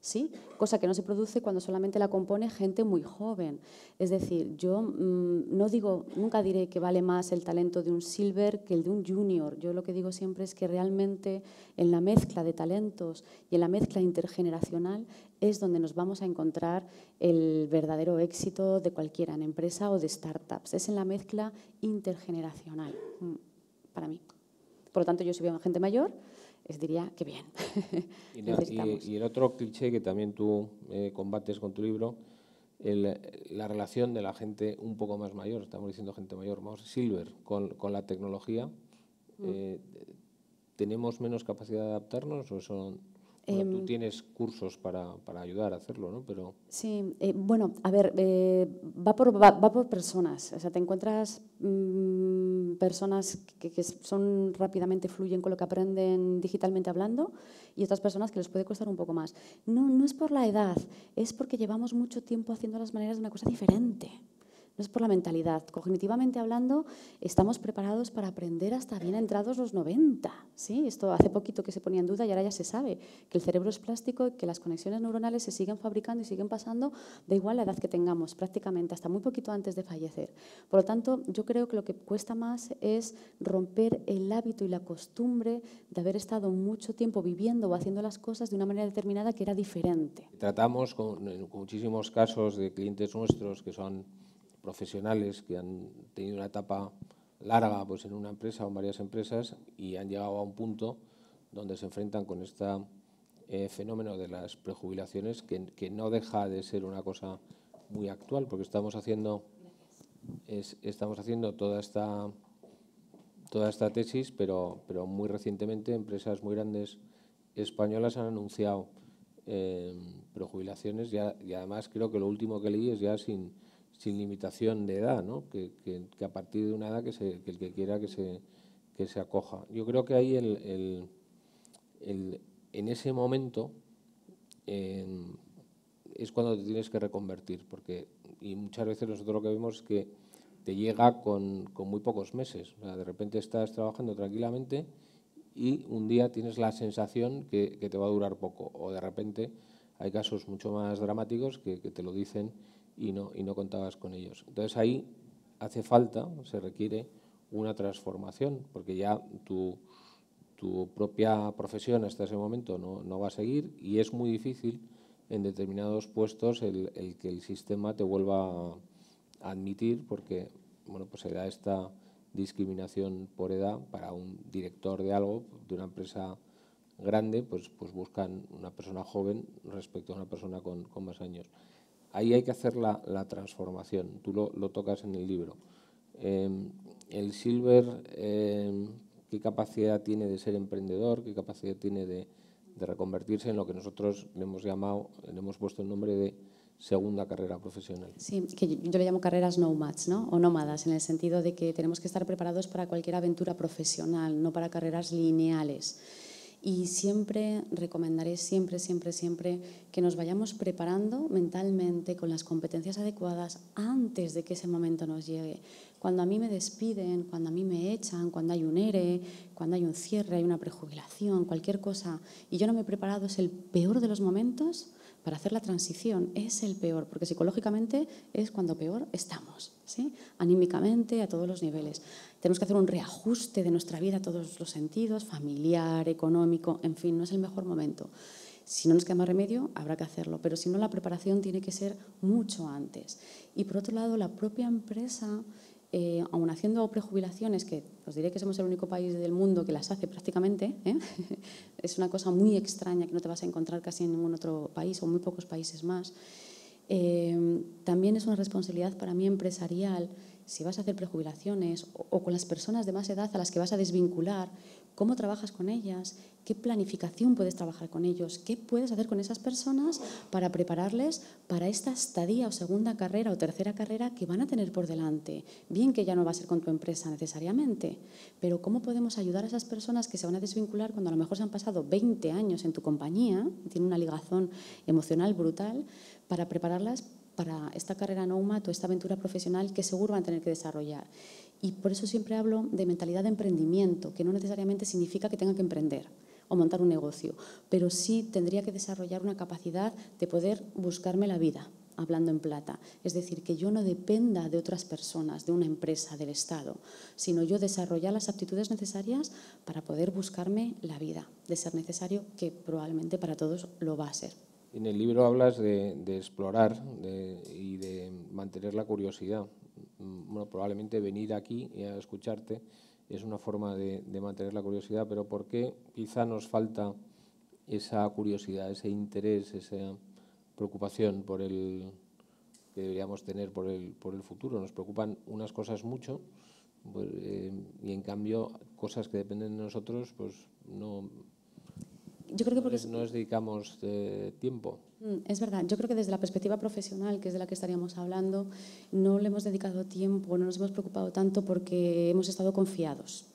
¿Sí? cosa que no se produce cuando solamente la compone gente muy joven. Es decir, yo mm, no digo, nunca diré que vale más el talento de un silver que el de un junior. Yo lo que digo siempre es que realmente en la mezcla de talentos y en la mezcla intergeneracional es donde nos vamos a encontrar el verdadero éxito de cualquiera, en empresa o de startups. Es en la mezcla intergeneracional, mm, para mí. Por lo tanto, yo soy una gente mayor, les diría que bien. Y, el otro cliché que también tú eh, combates con tu libro, la relación de la gente un poco más mayor, estamos diciendo gente mayor, vamos, Silver, con, con la tecnología, mm. eh, ¿tenemos menos capacidad de adaptarnos o son tú em, tienes cursos para, para, ayudar a hacerlo, ¿no? Pero... Sí, eh, bueno, a ver, eh, va, por, va, por personas. O sea, te encuentras mm, personas que, que, son rápidamente, fluyen con lo que aprenden digitalmente hablando y otras personas que les puede costar un poco más. No, no es por la edad, es porque llevamos mucho tiempo haciendo las maneras de una cosa diferente no es por la mentalidad. Cognitivamente hablando, estamos preparados para aprender hasta bien entrados los 90. ¿sí? Esto hace poquito que se ponía en duda y ahora ya se sabe que el cerebro es plástico, que las conexiones neuronales se siguen fabricando y siguen pasando, da igual la edad que tengamos, prácticamente hasta muy poquito antes de fallecer. Por lo tanto, yo creo que lo que cuesta más es romper el hábito y la costumbre de haber estado mucho tiempo viviendo o haciendo las cosas de una manera determinada que era diferente. Tratamos con, con muchísimos casos de clientes nuestros que son profesionales que han tenido una etapa larga pues, en una empresa o en varias empresas y han llegado a un punto donde se enfrentan con este fenómeno de las prejubilaciones que, que, no deja de ser una cosa muy actual porque estamos haciendo, es, estamos haciendo toda esta toda esta tesis, pero, pero muy recientemente empresas muy grandes españolas han anunciado eh, prejubilaciones y además creo que lo último que leí es ya sin, sin limitación de edad, ¿no? que, a partir de una edad que, se, el que quiera que se, que se acoja. Yo creo que ahí el, en ese momento es cuando te tienes que reconvertir, porque y muchas veces nosotros lo que vemos es que te llega con, con muy pocos meses. de repente estás trabajando tranquilamente y un día tienes la sensación que, que, te va a durar poco, o de repente hay casos mucho más dramáticos que, que te lo dicen y no, y no contabas con ellos. Entonces ahí hace falta, se requiere una transformación, porque ya tu, tu propia profesión hasta ese momento no, no, va a seguir y es muy difícil en determinados puestos el, el, que el sistema te vuelva a admitir, porque bueno, pues se da esta discriminación por edad para un director de algo, de una empresa grande, pues, pues buscan una persona joven respecto a una persona con, con más años ahí hay que hacer la, transformación. Tú lo, tocas en el libro. Em, el Silver, em, ¿qué capacidad tiene de ser emprendedor? ¿Qué capacidad tiene de, reconvertirse en lo que nosotros le hemos llamado, le hemos puesto el nombre de segunda carrera profesional. Sí, yo le llamo carreras nomads, ¿no? O nómadas, en el sentido de que tenemos que estar preparados para cualquier aventura profesional, no para carreras lineales. Y siempre recomendaré, siempre, siempre, siempre, que nos vayamos preparando mentalmente con las competencias adecuadas antes de que ese momento nos llegue. Cuando a mí me despiden, cuando a mí me echan, cuando hay un ERE, cuando hay un cierre, hay una prejubilación, cualquier cosa, y yo no me he preparado, es el peor de los momentos para hacer la transición es el peor, porque psicológicamente es cuando peor estamos, ¿sí? anímicamente, a todos los niveles. Tenemos que hacer un reajuste de nuestra vida a todos los sentidos, familiar, económico, en fin, no es el mejor momento. Si no nos queda más remedio, habrá que hacerlo, pero si no, la preparación tiene que ser mucho antes. Y por otro lado, la propia empresa eh, aún haciendo prejubilaciones, que os diré que somos el único país del mundo que las hace prácticamente, ¿eh? es una cosa muy extraña que no te vas a encontrar casi en ningún otro país o muy pocos países más, eh, también es una responsabilidad para mí empresarial, si vas a hacer prejubilaciones o con las personas de más edad a las que vas a desvincular, cómo trabajas con ellas, qué planificación puedes trabajar con ellos, qué puedes hacer con esas personas para prepararles para esta estadía o segunda carrera o tercera carrera que van a tener por delante. Bien que ya no va a ser con tu empresa necesariamente, pero cómo podemos ayudar a esas personas que se van a desvincular cuando a lo mejor se han pasado 20 años en tu compañía, tienen una ligazón emocional brutal, para prepararlas para esta carrera nomad o esta aventura profesional que seguro van a tener que desarrollar. Y por eso siempre hablo de mentalidad de emprendimiento, que no necesariamente significa que tenga que emprender o montar un negocio, pero sí tendría que desarrollar una capacidad de poder buscarme la vida, hablando en plata. Es decir, que yo no dependa de otras personas, de una empresa, del Estado, sino yo desarrollar las aptitudes necesarias para poder buscarme la vida, de ser necesario, que probablemente para todos lo va a ser. En el libro hablas de, explorar y de mantener la curiosidad. Mm, bueno, probablemente venir aquí y a escucharte es una forma de, mantener la curiosidad, pero ¿por qué quizá nos falta esa curiosidad, ese interés, esa preocupación por el que deberíamos tener por el, por el futuro? Nos preocupan unas cosas mucho pues, eh, y en cambio cosas que dependen de nosotros pues no, yo creo que porque no les dedicamos eh, tiempo. Mm, es verdad, yo creo que desde la perspectiva profesional, que es de la que estaríamos hablando, no le hemos dedicado tiempo, no nos hemos preocupado tanto porque hemos estado confiados.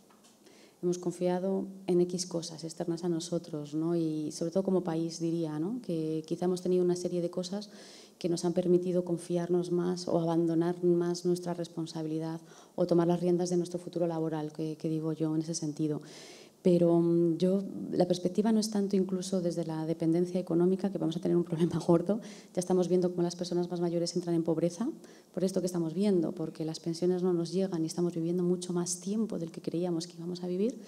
Hemos confiado en X cosas externas a nosotros, ¿no? y sobre todo como país diría, ¿no? que quizá hemos tenido una serie de cosas que nos han permitido confiarnos más o abandonar más nuestra responsabilidad o tomar las riendas de nuestro futuro laboral, que, que digo yo en ese sentido. Pero mm, yo, la perspectiva no es tanto incluso desde la dependencia económica, que vamos a tener un problema gordo. Ya estamos viendo cómo las personas más mayores entran en pobreza, por esto que estamos viendo, porque las pensiones no nos llegan y estamos viviendo mucho más tiempo del que creíamos que íbamos a vivir,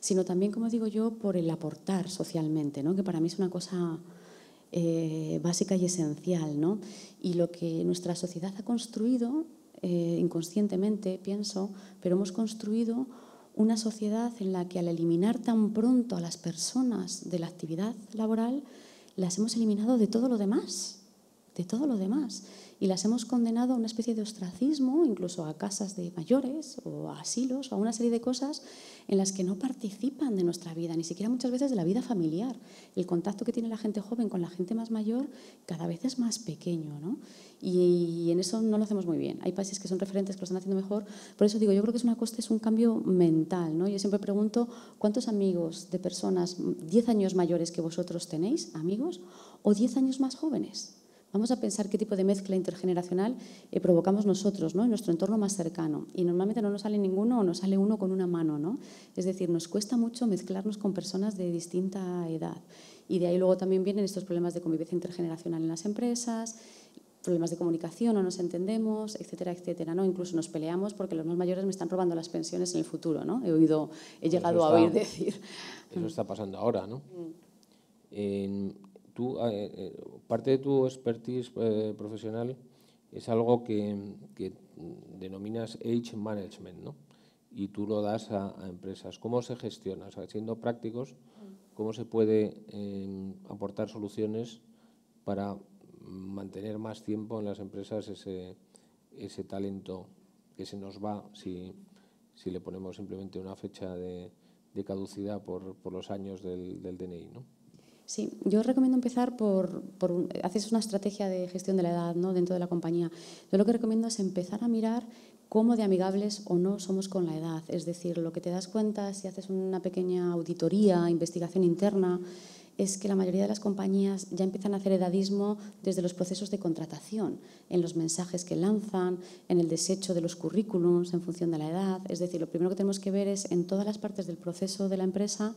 sino también, como digo yo, por el aportar socialmente, ¿no? que para mí es una cosa eh, básica y esencial. ¿no? Y lo que nuestra sociedad ha construido, eh, inconscientemente, pienso, pero hemos construido una sociedad en la que al eliminar tan pronto a las personas de la actividad laboral, las hemos eliminado de todo lo demás, de todo lo demás y las hemos condenado a una especie de ostracismo, incluso a casas de mayores o a asilos o a una serie de cosas en las que no participan de nuestra vida, ni siquiera muchas veces de la vida familiar. El contacto que tiene la gente joven con la gente más mayor cada vez es más pequeño, ¿no? Y, en eso no lo hacemos muy bien. Hay países que son referentes que lo están haciendo mejor. Por eso digo, yo creo que es una es un cambio mental, ¿no? Yo siempre pregunto, ¿cuántos amigos de personas 10 años mayores que vosotros tenéis, amigos, o 10 años más jóvenes? Vamos a pensar qué tipo de mezcla intergeneracional eh, provocamos nosotros ¿no? en nuestro entorno más cercano. Y normalmente no nos sale ninguno o nos sale uno con una mano. ¿no? Es decir, nos cuesta mucho mezclarnos con personas de distinta edad. Y de ahí luego también vienen estos problemas de convivencia intergeneracional en las empresas, problemas de comunicación, no nos entendemos, etcétera, etcétera. ¿no? Incluso nos peleamos porque los más mayores me están robando las pensiones en el futuro. ¿no? He, oído, he llegado a oír decir. Eso está pasando ahora. ¿no? Mm. En, eh, eh, parte de tu expertise eh, profesional es algo que, denominas age management, ¿no? Y tú lo das a, empresas. ¿Cómo se gestiona? siendo prácticos, ¿cómo se puede em, aportar soluciones para mantener más tiempo en las empresas ese, talento que se nos va si, le ponemos simplemente una fecha de, caducidad por, por los años del, del DNI, ¿no? Sí, yo recomiendo empezar por, por haces una estrategia de gestión de la edad ¿no? dentro de la compañía. Yo lo que recomiendo es empezar a mirar cómo de amigables o no somos con la edad. Es decir, lo que te das cuenta si haces una pequeña auditoría, investigación interna, es que la mayoría de las compañías ya empiezan a hacer edadismo desde los procesos de contratación, en los mensajes que lanzan, en el desecho de los currículums en función de la edad. Es decir, lo primero que tenemos que ver es en todas las partes del proceso de la empresa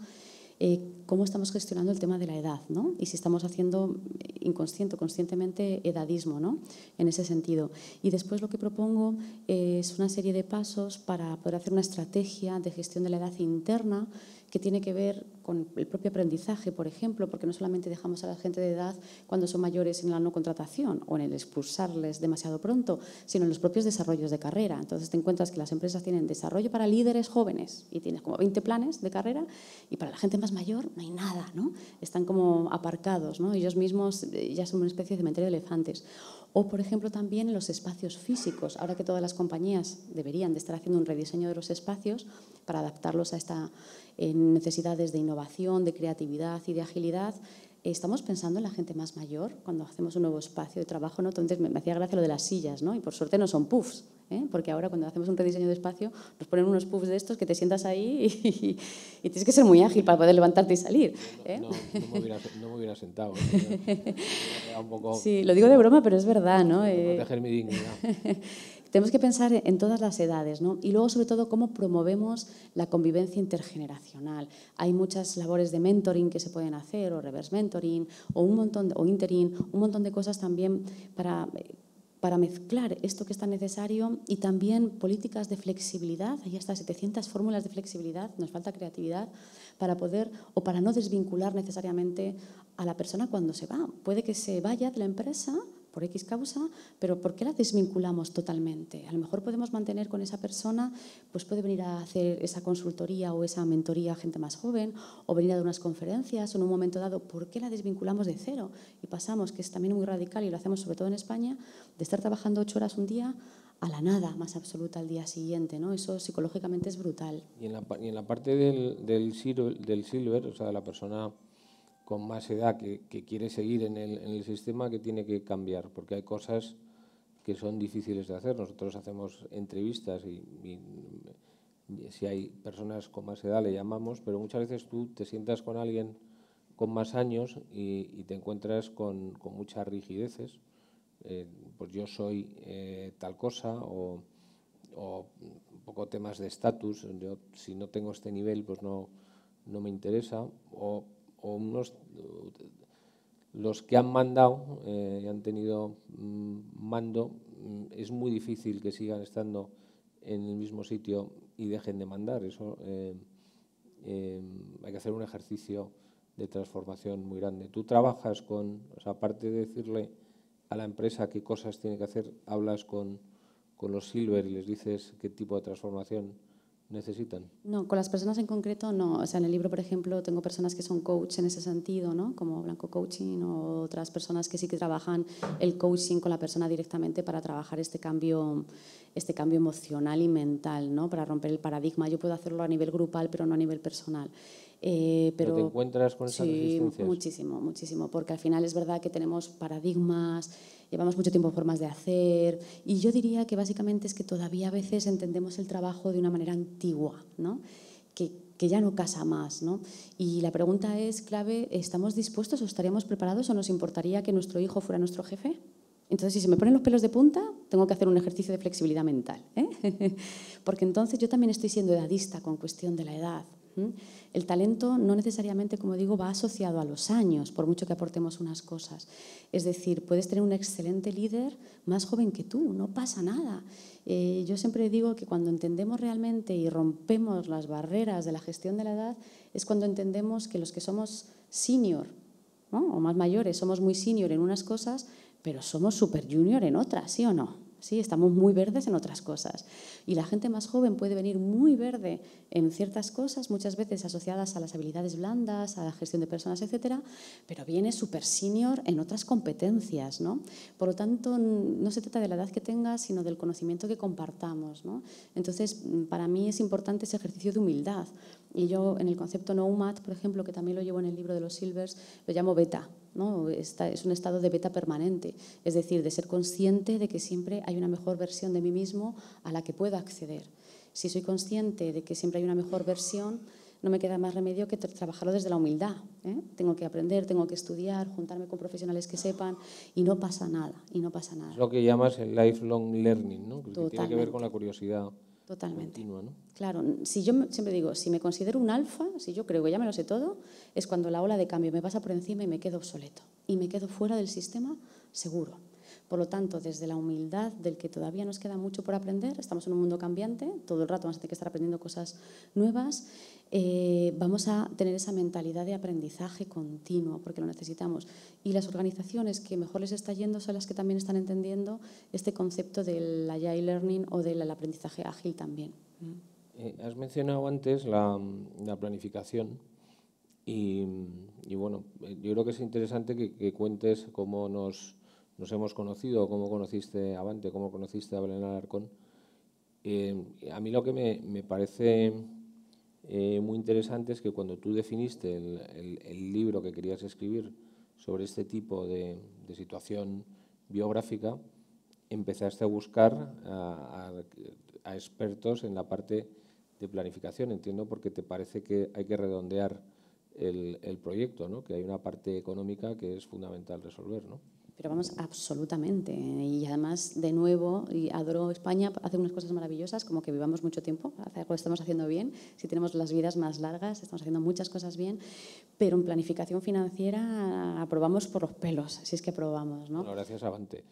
eh, cómo estamos gestionando el tema de la edad ¿no? y si estamos haciendo inconsciente o conscientemente edadismo ¿no? en ese sentido. Y después lo que propongo es una serie de pasos para poder hacer una estrategia de gestión de la edad interna que tiene que ver con el propio aprendizaje, por ejemplo, porque no solamente dejamos a la gente de edad cuando son mayores en la no contratación o en el expulsarles demasiado pronto, sino en los propios desarrollos de carrera. Entonces te encuentras que las empresas tienen desarrollo para líderes jóvenes y tienes como 20 planes de carrera y para la gente más mayor no hay nada, ¿no? Están como aparcados, ¿no? Ellos mismos eh, ya son una especie de cementerio de elefantes. O, por ejemplo, también en los espacios físicos. Ahora que todas las compañías deberían de estar haciendo un rediseño de los espacios para adaptarlos a esta en necesidades de innovación, de creatividad y de agilidad, estamos pensando en la gente más mayor cuando hacemos un nuevo espacio de trabajo. ¿no? Entonces me, hacía gracia lo de las sillas, ¿no? y por suerte no son puffs, ¿eh? porque ahora cuando hacemos un rediseño de espacio nos ponen unos puffs de estos que te sientas ahí y, tienes que ser muy ágil para poder levantarte y salir. ¿eh? No, me hubiera, sentado. Sí, lo digo de broma, pero es verdad. ¿no? Proteger mi dignidad. Tenemos que pensar en todas las edades ¿no? y luego, sobre todo, cómo promovemos la convivencia intergeneracional. Hay muchas labores de mentoring que se pueden hacer, o reverse mentoring, o un montón, o interim, un montón de cosas también para para mezclar esto que es tan necesario y también políticas de flexibilidad, hay hasta 700 fórmulas de flexibilidad, nos falta creatividad para poder o para no desvincular necesariamente a la persona cuando se va. Puede que se vaya de la empresa por X causa, pero ¿por qué la desvinculamos totalmente? A lo mejor podemos mantener con esa persona, pues puede venir a hacer esa consultoría o esa mentoría a gente más joven, o venir a dar unas conferencias, o en un momento dado, ¿por qué la desvinculamos de cero? Y pasamos, que es también muy radical y lo hacemos sobre todo en España, de estar trabajando ocho horas un día a la nada más absoluta al día siguiente, ¿no? Eso psicológicamente es brutal. Y en la, y en la parte del, del, del silver, o sea, de la persona con más edad que, quiere seguir en el, en el, sistema que tiene que cambiar, porque hay cosas que son difíciles de hacer. Nosotros hacemos entrevistas y, si hay personas con más edad le llamamos, pero muchas veces tú te sientas con alguien con más años y, te encuentras con, con muchas rigideces. Eh, pues yo soy eh, tal cosa o, o, un poco temas de estatus. Yo si no tengo este nivel pues no, no me interesa. O o unos, los que han mandado eh, y han tenido mm, mando, mm, es muy difícil que sigan estando en el mismo sitio y dejen de mandar. Eso eh, eh, hay que hacer un ejercicio de transformación muy grande. Tú trabajas con, o sea, aparte de decirle a la empresa qué cosas tiene que hacer, hablas con, con los Silver y les dices qué tipo de transformación necesitan? No, con las personas en concreto no. O sea, en el libro, por ejemplo, tengo personas que son coach en ese sentido, ¿no? Como Blanco Coaching o otras personas que sí que trabajan el coaching con la persona directamente para trabajar este cambio, este cambio emocional y mental, ¿no? Para romper el paradigma. Yo puedo hacerlo a nivel grupal, pero no a nivel personal. Eh, pero, te encuentras con esas sí, muchísimo, muchísimo, porque al final es verdad que tenemos paradigmas, llevamos mucho tiempo formas de hacer y yo diría que básicamente es que todavía a veces entendemos el trabajo de una manera antigua, ¿no? que, que ya no casa más. ¿no? Y la pregunta es clave, ¿estamos dispuestos o estaríamos preparados o nos importaría que nuestro hijo fuera nuestro jefe? Entonces, si se me ponen los pelos de punta, tengo que hacer un ejercicio de flexibilidad mental. ¿eh? Porque entonces yo también estoy siendo edadista con cuestión de la edad. El talento no necesariamente, como digo, va asociado a los años, por mucho que aportemos unas cosas. Es decir, puedes tener un excelente líder más joven que tú, no pasa nada. Eh, yo siempre digo que cuando entendemos realmente y rompemos las barreras de la gestión de la edad, es cuando entendemos que los que somos senior o más mayores somos muy senior en unas cosas, pero somos super junior en otras, ¿sí o no? ¿Sí? Estamos muy verdes en otras cosas. Y la gente más joven puede venir muy verde en ciertas cosas, muchas veces asociadas a las habilidades blandas, a la gestión de personas, etcétera, pero viene súper senior en otras competencias, ¿no? Por lo tanto, no se trata de la edad que tengas, sino del conocimiento que compartamos, ¿no? Entonces, para mí es importante ese ejercicio de humildad. Y yo, en el concepto Nomad, por ejemplo, que también lo llevo en el libro de los Silvers, lo llamo beta, ¿no? es un estado de beta permanente, es decir, de ser consciente de que siempre hay una mejor versión de mí mismo a la que puedo acceder. Si soy consciente de que siempre hay una mejor versión, no me queda más remedio que trabajarlo desde la humildad. ¿eh? Tengo que aprender, tengo que estudiar, juntarme con profesionales que sepan y no pasa nada. Y no pasa nada. Es lo que llamas el lifelong learning, ¿no? que tiene que ver con la curiosidad. Totalmente. Continua, ¿no? Claro, si yo siempre digo, si me considero un alfa, si yo creo que ya me lo sé todo, es cuando la ola de cambio me pasa por encima y me quedo obsoleto y me quedo fuera del sistema seguro. Por lo tanto, desde la humildad del que todavía nos queda mucho por aprender, estamos en un mundo cambiante, todo el rato vamos a tener que estar aprendiendo cosas nuevas, eh, vamos a tener esa mentalidad de aprendizaje continuo, porque lo necesitamos. Y las organizaciones que mejor les está yendo son las que también están entendiendo este concepto del agile learning o del aprendizaje ágil también. Eh, has mencionado antes la, planificación y, bueno, yo creo que es interesante que cuentes cómo nos nos hemos conocido, cómo conociste a Avante, cómo conociste a Belén Alarcón. Eh, a mí lo que me, parece eh, muy interesante es que cuando tú definiste el, libro que querías escribir sobre este tipo de, situación biográfica, empezaste a buscar a, expertos en la parte de planificación. Entiendo porque te parece que hay que redondear el, el proyecto, ¿no? que hay una parte económica que es fundamental resolver. ¿no? Pero vamos, absolutamente. Y además, de nuevo, y adoro España, hace unas cosas maravillosas, como que vivamos mucho tiempo, algo estamos haciendo bien, si tenemos las vidas más largas, estamos haciendo muchas cosas bien, pero en planificación financiera aprobamos por los pelos, si es que aprobamos. ¿no? gracias, Avante.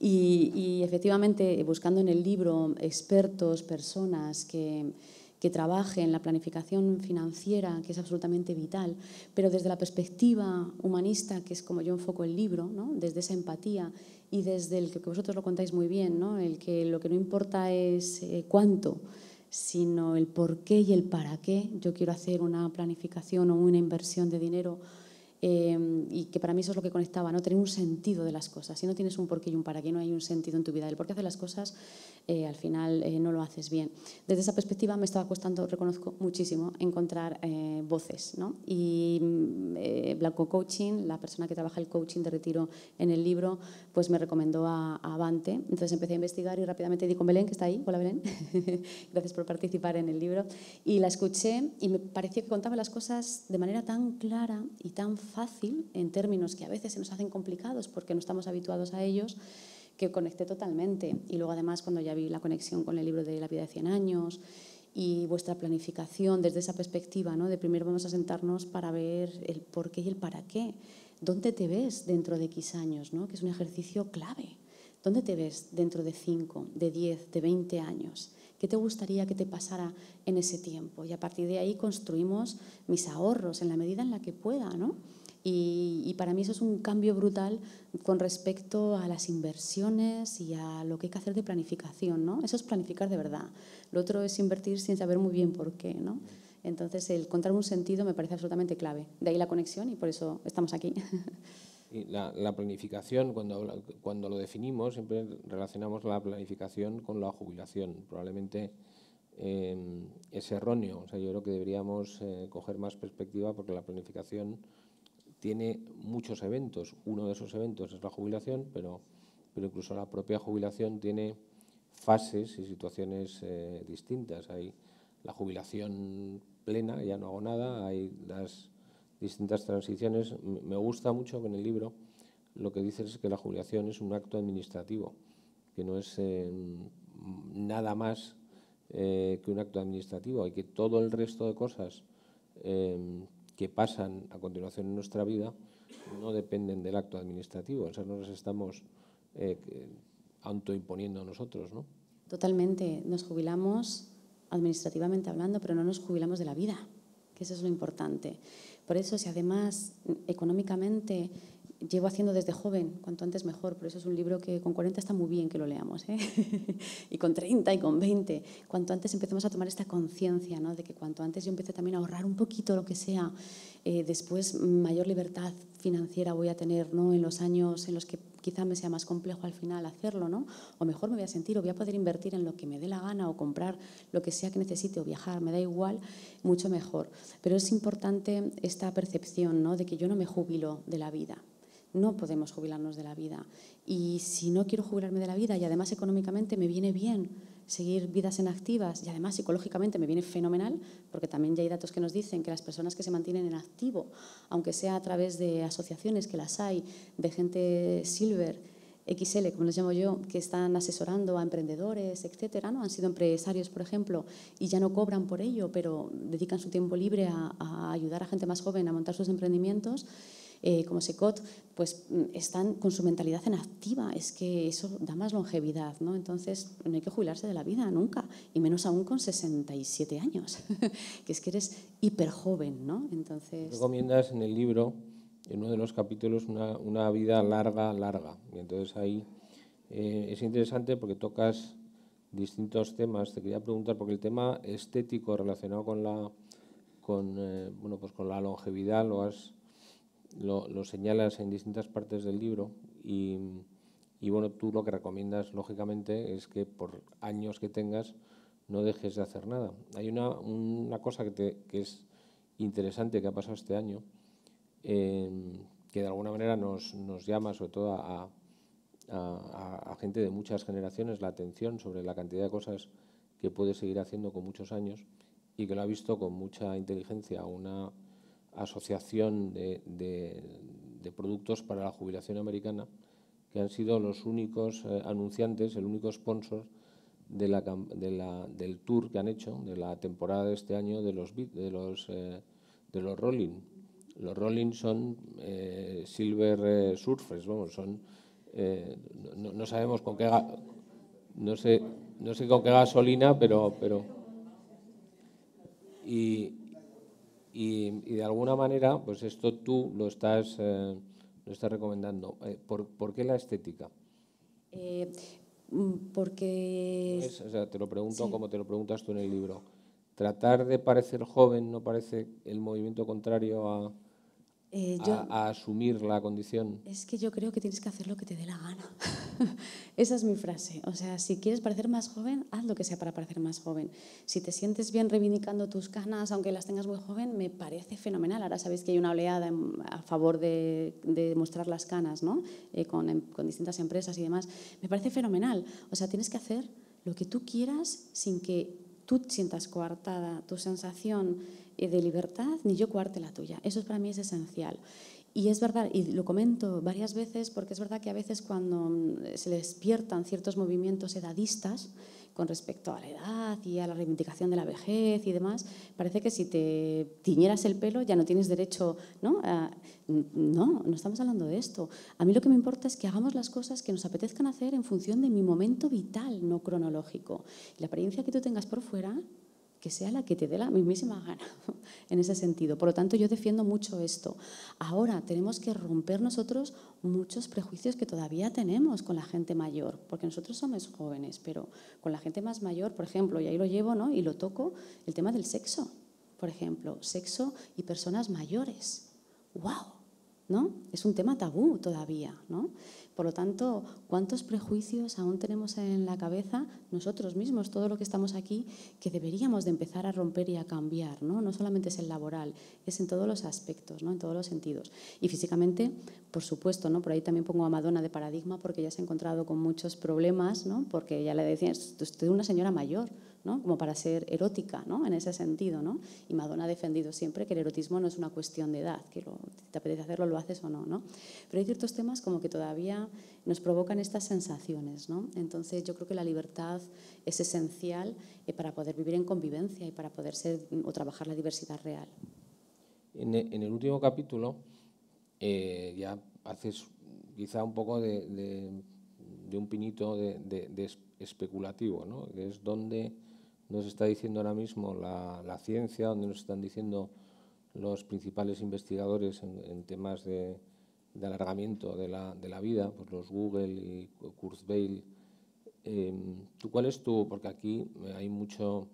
y, y efectivamente, buscando en el libro expertos, personas que que trabaje en la planificación financiera, que es absolutamente vital, pero desde la perspectiva humanista, que es como yo enfoco el libro, ¿no? desde esa empatía y desde el que vosotros lo contáis muy bien, ¿no? el que lo que no importa es eh, cuánto, sino el por qué y el para qué yo quiero hacer una planificación o una inversión de dinero Em, y que para mí eso es lo que conectaba, ¿no? tener un sentido de las cosas. Si no tienes un porqué y un para qué, no hay un sentido en tu vida. El por qué hacer las cosas, eh, al final eh, no lo haces bien. Desde esa perspectiva me estaba costando, reconozco muchísimo, encontrar eh, voces. ¿no? Y mm, Blanco Coaching, la persona que trabaja el coaching de retiro en el libro, pues me recomendó a, a Avante. Entonces empecé a investigar y rápidamente di con Belén, que está ahí. Hola Belén, gracias por participar en el libro. Y la escuché y me pareció que contaba las cosas de manera tan clara y tan fácil en términos que a veces se nos hacen complicados porque no estamos habituados a ellos, que conecté totalmente. Y luego además cuando ya vi la conexión con el libro de La vida de 100 años y vuestra planificación desde esa perspectiva, ¿no? de primero vamos a sentarnos para ver el por qué y el para qué. ¿Dónde te ves dentro de X años? ¿no? Que es un ejercicio clave. ¿Dónde te ves dentro de 5, de 10, de 20 años? ¿Qué te gustaría que te pasara en ese tiempo? Y a partir de ahí construimos mis ahorros en la medida en la que pueda, ¿no? Y, para mí eso es un cambio brutal con respecto a las inversiones y a lo que hay que hacer de planificación, ¿no? Eso es planificar de verdad. Lo otro es invertir sin saber muy bien por qué, ¿no? Entonces, el encontrar un sentido me parece absolutamente clave. De ahí la conexión y por eso estamos aquí. la, planificación, cuando, cuando lo definimos, siempre relacionamos la planificación con la jubilación. Probablemente em, es erróneo. O sea, yo creo que deberíamos eh, coger más perspectiva porque la planificación tiene muchos eventos. Uno de esos eventos es la jubilación, pero, pero incluso la propia jubilación tiene fases y situaciones eh, distintas. Hay la jubilación plena, ya no hago nada, hay las distintas transiciones. Me gusta mucho que en el libro lo que dices es que la jubilación es un acto administrativo, que no es eh, nada más eh, que un acto administrativo y que todo el resto de cosas eh, que pasan a continuación en nuestra vida no dependen del acto administrativo, o no nos estamos autoimponiendo nosotros, ¿no? Totalmente, nos jubilamos administrativamente hablando, pero no nos jubilamos de la vida, que eso es lo importante. Por eso, si además económicamente llevo haciendo desde joven, cuanto antes mejor, por eso es un libro que con 40 está muy bien que lo leamos, ¿eh? y con 30 y con 20, cuanto antes empecemos a tomar esta conciencia, ¿no? de que cuanto antes yo empiece también a ahorrar un poquito lo que sea, eh, después mayor libertad financiera voy a tener ¿no? en los años en los que quizá me sea más complejo al final hacerlo, ¿no? o mejor me voy a sentir, o voy a poder invertir en lo que me dé la gana, o comprar lo que sea que necesite, o viajar, me da igual, mucho mejor. Pero es importante esta percepción ¿no? de que yo no me jubilo de la vida, no podemos jubilarnos de la vida. Y si no quiero jubilarme de la vida y además económicamente me viene bien seguir vidas inactivas y además psicológicamente me viene fenomenal, porque también ya hay datos que nos dicen que las personas que se mantienen en activo, aunque sea a través de asociaciones que las hay, de gente silver, XL, como les llamo yo, que están asesorando a emprendedores, etcétera, ¿no? Han sido empresarios, por ejemplo, y ya no cobran por ello, pero dedican su tiempo libre a ayudar a gente más joven a montar sus emprendimientos. Eh, como Secot, pues mm, están con su mentalidad en activa. Es que eso da más longevidad, ¿no? Entonces no hay que jubilarse de la vida nunca, y menos aún con 67 años, que es que eres hiper joven, ¿no? Entonces... Recomiendas en el libro, en uno de los capítulos, una, una vida larga, larga. Y entonces ahí eh, es interesante porque tocas distintos temas. Te quería preguntar, porque el tema estético relacionado con la, con, eh, bueno, pues con la longevidad lo has lo, señalas en distintas partes del libro y, bueno, tú lo que recomiendas, lógicamente, es que por años que tengas no dejes de hacer nada. Hay una, una cosa que, te, que, es interesante que ha pasado este año, em, que de alguna manera nos, nos llama sobre todo a, a, a, gente de muchas generaciones la atención sobre la cantidad de cosas que puede seguir haciendo con muchos años y que lo ha visto con mucha inteligencia una asociación de, productos para la jubilación americana, que han sido los únicos eh, anunciantes, el único sponsor de la, de la, del tour que han hecho, de la temporada de este año de los, de los, eh, de los Rolling. Los Rolling son eh, Silver Surfers, vamos, son, no, no, sabemos con qué, no sé, no sé con qué gasolina, pero, pero y, y, de alguna manera, pues esto tú lo estás, eh, lo estás recomendando. Eh, ¿por, ¿por, qué la estética? Eh, mm, porque... o sea, te lo pregunto como te lo preguntas tú en el libro. ¿Tratar de parecer joven no parece el movimiento contrario a, eh, a, asumir la condición? Es que yo creo que tienes que hacer lo que te dé la gana. Esa es mi frase. O sea, si quieres parecer más joven, haz lo que sea para parecer más joven. Si te sientes bien reivindicando tus canas, aunque las tengas muy joven, me parece fenomenal. Ahora sabéis que hay una oleada a favor de, de mostrar las canas, ¿no? Eh, con, em, con distintas empresas y demás. Me parece fenomenal. O sea, tienes que hacer lo que tú quieras sin que tú sientas coartada tu sensación de libertad, ni yo cuarte la tuya. Eso para mí es esencial. Y es verdad, y lo comento varias veces, porque es verdad que a veces cuando mm, se despiertan ciertos movimientos edadistas, con respecto a la edad y a la reivindicación de la vejez y demás, parece que si te tiñeras el pelo ya no tienes derecho, ¿no? no, no estamos hablando de esto. A mí lo que me importa es que hagamos las cosas que nos apetezcan hacer en función de mi momento vital, no cronológico. la apariencia que tú tengas por fuera que sea la que te dé la mismísima gana en ese sentido. Por lo tanto, yo defiendo mucho esto. Ahora, tenemos que romper nosotros muchos prejuicios que todavía tenemos con la gente mayor, porque nosotros somos jóvenes, pero con la gente más mayor, por ejemplo, y ahí lo llevo ¿no? y lo toco, el tema del sexo, por ejemplo, sexo y personas mayores. ¡Wow! ¿No? Es un tema tabú todavía, ¿no? Por lo tanto, ¿cuántos prejuicios aún tenemos en la cabeza nosotros mismos, todo lo que estamos aquí, que deberíamos de empezar a romper y a cambiar? No, no solamente es el laboral, es en todos los aspectos, ¿no? en todos los sentidos. Y físicamente, por supuesto, ¿no? por ahí también pongo a Madonna de paradigma porque ya se ha encontrado con muchos problemas, ¿no? porque ya le decían, usted es una señora mayor, ¿no? como para ser erótica ¿no? en ese sentido. ¿no? Y Madonna ha defendido siempre que el erotismo no es una cuestión de edad, que lo, te apetece hacerlo, lo haces o no, no. Pero hay ciertos temas como que todavía nos provocan estas sensaciones. ¿no? Entonces yo creo que la libertad es esencial eh, para poder vivir en convivencia y para poder ser o trabajar la diversidad real. En, e, el último capítulo eh, ya haces quizá un poco de, de, un pinito de, de especulativo, ¿no? que es donde nos está diciendo ahora mismo la, ciencia, donde nos están diciendo los principales investigadores en, temas de, alargamiento de la, de la, vida, pues los Google y Kurzweil. Em, ¿Tú cuál es tu? Porque aquí hay mucho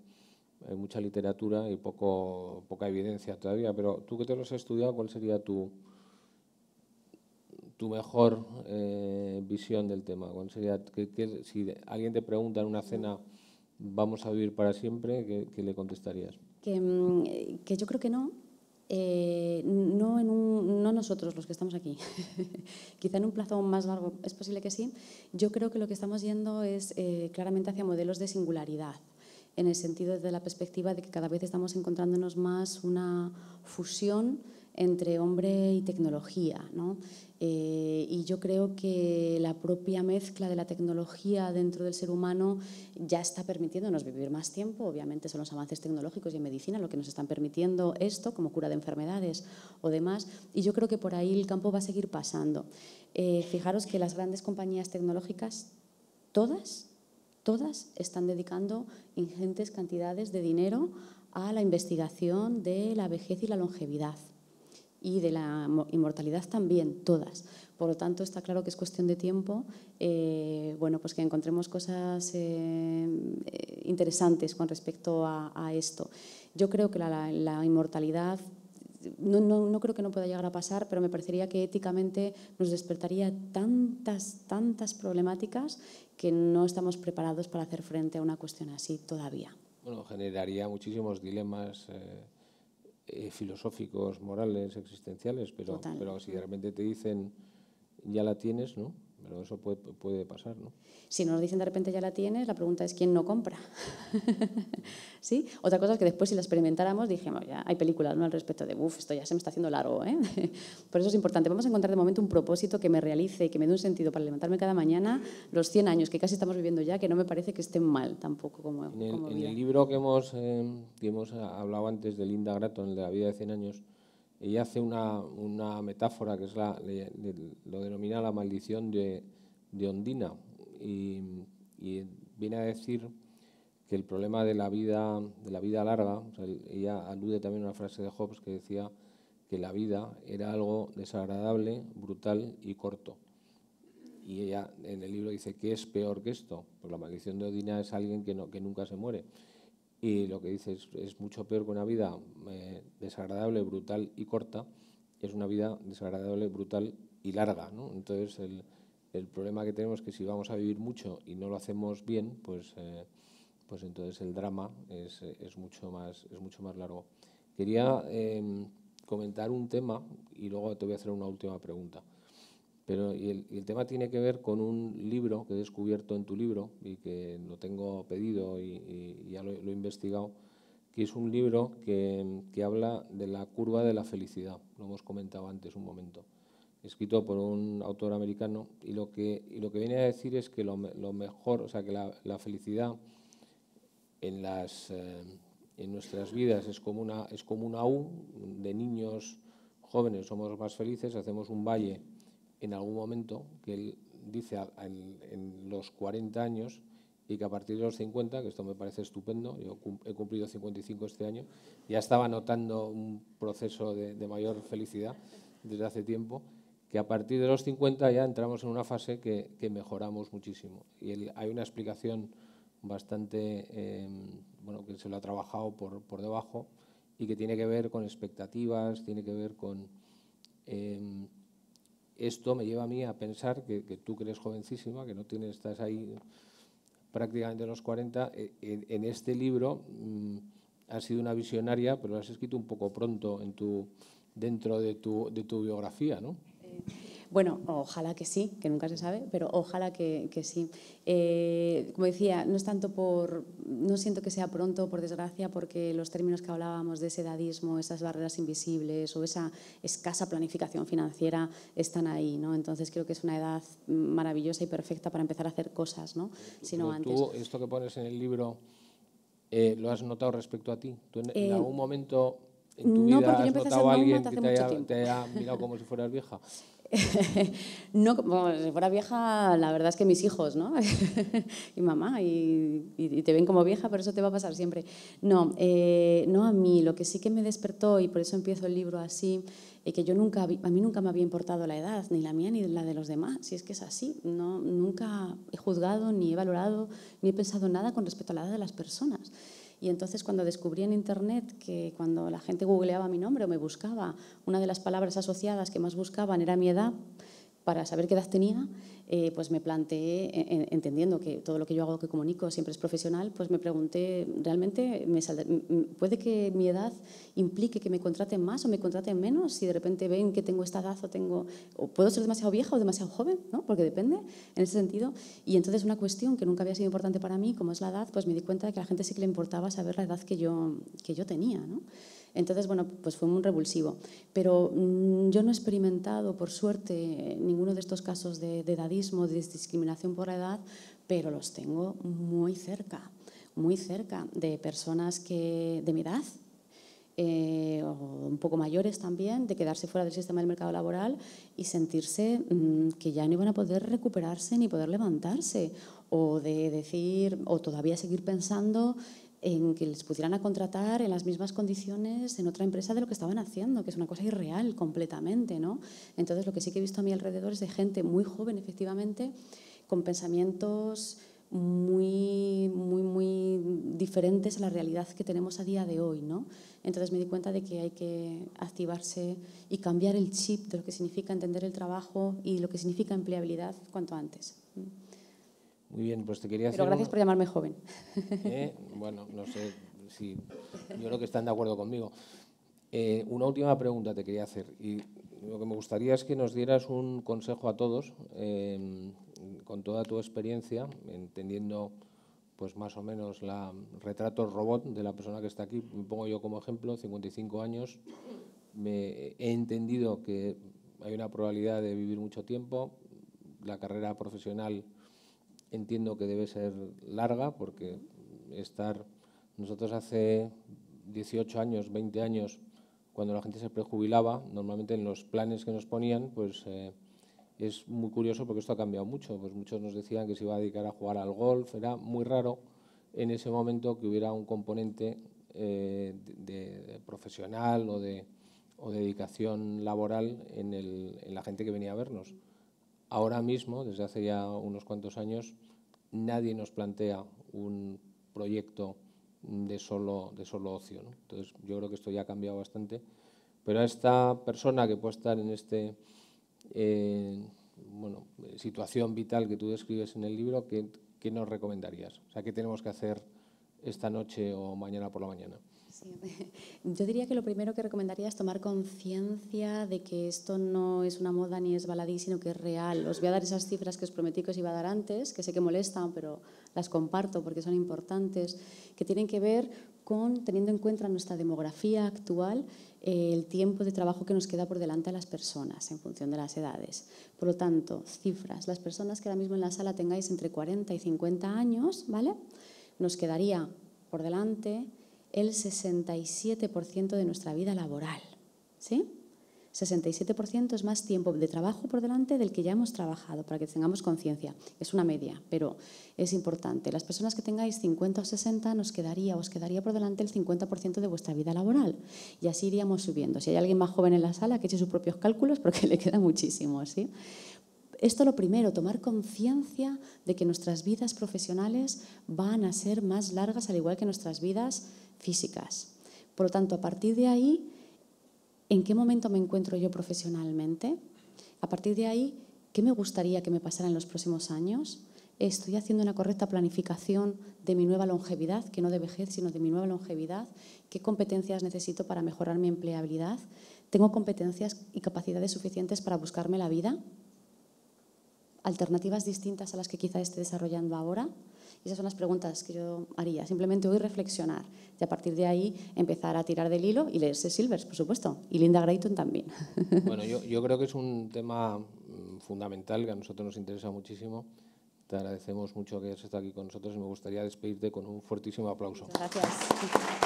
hay mucha literatura y poco, poca evidencia todavía, pero tú que te lo has estudiado, ¿cuál sería tu, tu mejor eh, visión del tema? ¿Cuál sería, que, si alguien te pregunta en una cena, ¿vamos a vivir para siempre? ¿Qué, le contestarías? Que, mm, que, yo creo que no. Eh, no, nosotros los que estamos aquí, quizá en un plazo más largo es posible que sí. Yo creo que lo que estamos yendo es eh, claramente hacia modelos de singularidad en el sentido de la perspectiva de que cada vez estamos encontrándonos más una fusión entre hombre y tecnología. ¿no? Eh, y yo creo que la propia mezcla de la tecnología dentro del ser humano ya está permitiéndonos vivir más tiempo. Obviamente son los avances tecnológicos y en medicina lo que nos están permitiendo esto, como cura de enfermedades o demás. Y yo creo que por ahí el campo va a seguir pasando. Eh, fijaros que las grandes compañías tecnológicas, todas, todas están dedicando ingentes cantidades de dinero a la investigación de la vejez y la longevidad y de la inmortalidad también, todas. Por lo tanto, está claro que es cuestión de tiempo eh, bueno, pues que encontremos cosas eh, interesantes con respecto a, esto. Yo creo que la inmortalidad no, no, no, creo que no pueda llegar a pasar, pero me parecería que éticamente nos despertaría tantas, tantas problemáticas que no estamos preparados para hacer frente a una cuestión así todavía. Bueno, generaría muchísimos dilemas eh, eh, filosóficos, morales, existenciales, pero, pero si de repente te dicen ya la tienes, ¿no? Pero eso puede, puede pasar, ¿no? Si nos dicen de repente ya la tienes, la pregunta es quién no compra. ¿Sí? Otra cosa es que después si la experimentáramos dijimos, ya hay películas ¿no? al respecto de, uff, esto ya se me está haciendo largo. ¿eh? Por eso es importante. Vamos a encontrar de momento un propósito que me realice, que me dé un sentido para levantarme cada mañana los 100 años que casi estamos viviendo ya, que no me parece que estén mal tampoco como En el, en el libro que hemos, eh, que hemos hablado antes de Linda Gratton, el de la vida de 100 años, ella hace una, una metáfora que es la, lo denomina la maldición de, de Ondina y, viene a decir que el problema de la vida, de la vida larga, ella alude también a una frase de Hobbes que decía que la vida era algo desagradable, brutal y corto. Y ella en el libro dice, ¿qué es peor que esto? Pues la maldición de Ondina es alguien que, no, que nunca se muere. Y lo que dice es, mucho peor que una vida eh, desagradable, brutal y corta, es una vida desagradable, brutal y larga. ¿no? Entonces, el, problema que tenemos es que si vamos a vivir mucho y no lo hacemos bien, pues, eh, pues entonces el drama es, es, mucho más, es mucho más largo. Quería em, comentar un tema y luego te voy a hacer una última pregunta. Pero y el, tema tiene que ver con un libro que he descubierto en tu libro y que lo tengo pedido y, ya lo, he investigado, que es un libro que, que, habla de la curva de la felicidad. Lo hemos comentado antes un momento. Escrito por un autor americano y lo que, y lo que viene a decir es que lo, lo mejor, o sea, que la, la felicidad en, las, eh, en nuestras vidas es como, una, es como una U, de niños jóvenes somos más felices, hacemos un valle en algún momento, que él dice en, los 40 años y que a partir de los 50, que esto me parece estupendo, yo he cumplido 55 este año, ya estaba notando un proceso de, mayor felicidad desde hace tiempo, que a partir de los 50 ya entramos en una fase que, mejoramos muchísimo. Y hay una explicación bastante, em, bueno, que se lo ha trabajado por, por, debajo y que tiene que ver con expectativas, tiene que ver con... Em, esto me lleva a mí a pensar que, tú que eres jovencísima, que no tienes, estás ahí prácticamente en los 40, eh, en, este libro mm, has sido una visionaria, pero lo has escrito un poco pronto en tu, dentro de tu, de tu biografía, ¿no? Eh, bueno, ojalá que sí, que nunca se sabe, pero ojalá que, sí. Eh, como decía, no es tanto por, no siento que sea pronto, por desgracia, porque los términos que hablábamos de ese edadismo, esas barreras invisibles o esa escasa planificación financiera están ahí, ¿no? Entonces creo que es una edad maravillosa y perfecta para empezar a hacer cosas, ¿no? Sino antes. Tú, esto que pones en el libro, eh, ¿lo has notado respecto a ti? ¿Tú en, en algún momento en tu vida has notado a alguien que te haya, te haya, mirado como si fueras vieja? no, si fuera vieja, la verdad es que mis hijos, ¿no? y mamá, y, te ven como vieja, pero eso te va a pasar siempre. No, eh, no a mí, lo que sí que me despertó, y por eso empiezo el libro así, y que yo nunca, a mí nunca me había importado la edad, ni la mía ni la de los demás, si es que es así. No, nunca he juzgado, ni he valorado, ni he pensado nada con respecto a la edad de las personas. Y entonces cuando descubrí en Internet que cuando la gente googleaba mi nombre o me buscaba, una de las palabras asociadas que más buscaban era mi edad, para saber qué edad tenía, eh, pues me planteé, entendiendo que todo lo que yo hago, que comunico, siempre es profesional, pues me pregunté, ¿realmente me puede que mi edad implique que me contraten más o me contraten menos? Si de repente ven que tengo esta edad o tengo, puedo ser demasiado vieja o demasiado joven, ¿no? porque depende en ese sentido. Y entonces una cuestión que nunca había sido importante para mí, como es la edad, pues me di cuenta de que a la gente sí que le importaba saber la edad que yo, que yo tenía. ¿no? Entonces, bueno, pues fue muy revulsivo. Pero mm, yo no he experimentado, por suerte, ninguno de estos casos de, de edadismo, de discriminación por edad, pero los tengo muy cerca, muy cerca de personas que, de mi edad, eh, o un poco mayores también, de quedarse fuera del sistema del mercado laboral y sentirse mm, que ya no iban a poder recuperarse ni poder levantarse, o de decir, o todavía seguir pensando en que les pudieran a contratar en las mismas condiciones en otra empresa de lo que estaban haciendo, que es una cosa irreal completamente, ¿no? Entonces, lo que sí que he visto a mi alrededor es de gente muy joven, efectivamente, con pensamientos muy, muy, muy diferentes a la realidad que tenemos a día de hoy, ¿no? Entonces me di cuenta de que hay que activarse y cambiar el chip de lo que significa entender el trabajo y lo que significa empleabilidad cuanto antes. Muy bien, pues te quería Pero gracias por llamarme joven. Eh, bueno, no sé si yo creo que están de acuerdo conmigo. Eh, una última pregunta te quería hacer y lo que me gustaría es que nos dieras un consejo a todos em, con toda tu experiencia, entendiendo pues más o menos la retrato robot de la persona que está aquí. Me pongo yo como ejemplo, 55 años, me he entendido que hay una probabilidad de vivir mucho tiempo, la carrera profesional entiendo que debe ser larga porque estar nosotros hace 18 años, 20 años, cuando la gente se prejubilaba, normalmente en los planes que nos ponían, pues eh, es muy curioso porque esto ha cambiado mucho. Pues muchos nos decían que se iba a dedicar a jugar al golf. Era muy raro en ese momento que hubiera un componente eh, de, profesional o de, dedicación laboral en, en la gente que venía a vernos. Ahora mismo, desde hace ya unos cuantos años, nadie nos plantea un proyecto de solo, de solo ocio. Entonces, yo creo que esto ya ha cambiado bastante. Pero a esta persona que puede estar en este eh, bueno, situación vital que tú describes en el libro, ¿qué, ¿qué nos recomendarías? O sea, ¿qué tenemos que hacer esta noche o mañana por la mañana? Yo diría que lo primero que recomendaría es tomar conciencia de que esto no es una moda ni es baladí, sino que es real. Os voy a dar esas cifras que os prometí que os iba a dar antes, que sé que molestan, pero las comparto porque son importantes, que tienen que ver con, teniendo en cuenta nuestra demografía actual, el tiempo de trabajo que nos queda por delante a las personas en función de las edades. Por lo tanto, cifras. Las personas que ahora mismo en la sala tengáis entre 40 y 50 años, ¿vale? Nos quedaría por delante el 67% de nuestra vida laboral. ¿Sí? 67% es más tiempo de trabajo por delante del que ya hemos trabajado, para que tengamos conciencia. Es una media, pero es importante. Las personas que tengáis 50 o 60 nos quedaría, os quedaría por delante el 50% de vuestra vida laboral. Y así iríamos subiendo. Si hay alguien más joven en la sala, que eche sus propios cálculos, porque le queda muchísimo. ¿sí? Esto lo primero, tomar conciencia de que nuestras vidas profesionales van a ser más largas, al igual que nuestras vidas físicas. Por lo tanto, a partir de ahí, ¿en qué momento me encuentro yo profesionalmente? A partir de ahí, ¿qué me gustaría que me pasara en los próximos años? ¿Estoy haciendo una correcta planificación de mi nueva longevidad, que no de vejez, sino de mi nueva longevidad? ¿Qué competencias necesito para mejorar mi empleabilidad? ¿Tengo competencias y capacidades suficientes para buscarme la vida? ¿Alternativas distintas a las que quizá esté desarrollando ahora? Esas son las preguntas que yo haría. Simplemente hoy reflexionar y a partir de ahí empezar a tirar del hilo y leerse Silvers, por supuesto, y Linda Grayton también. Bueno, yo, yo creo que es un tema mm, fundamental que a nosotros nos interesa muchísimo. Te agradecemos mucho que hayas estado aquí con nosotros y me gustaría despedirte con un fuertísimo aplauso. gracias.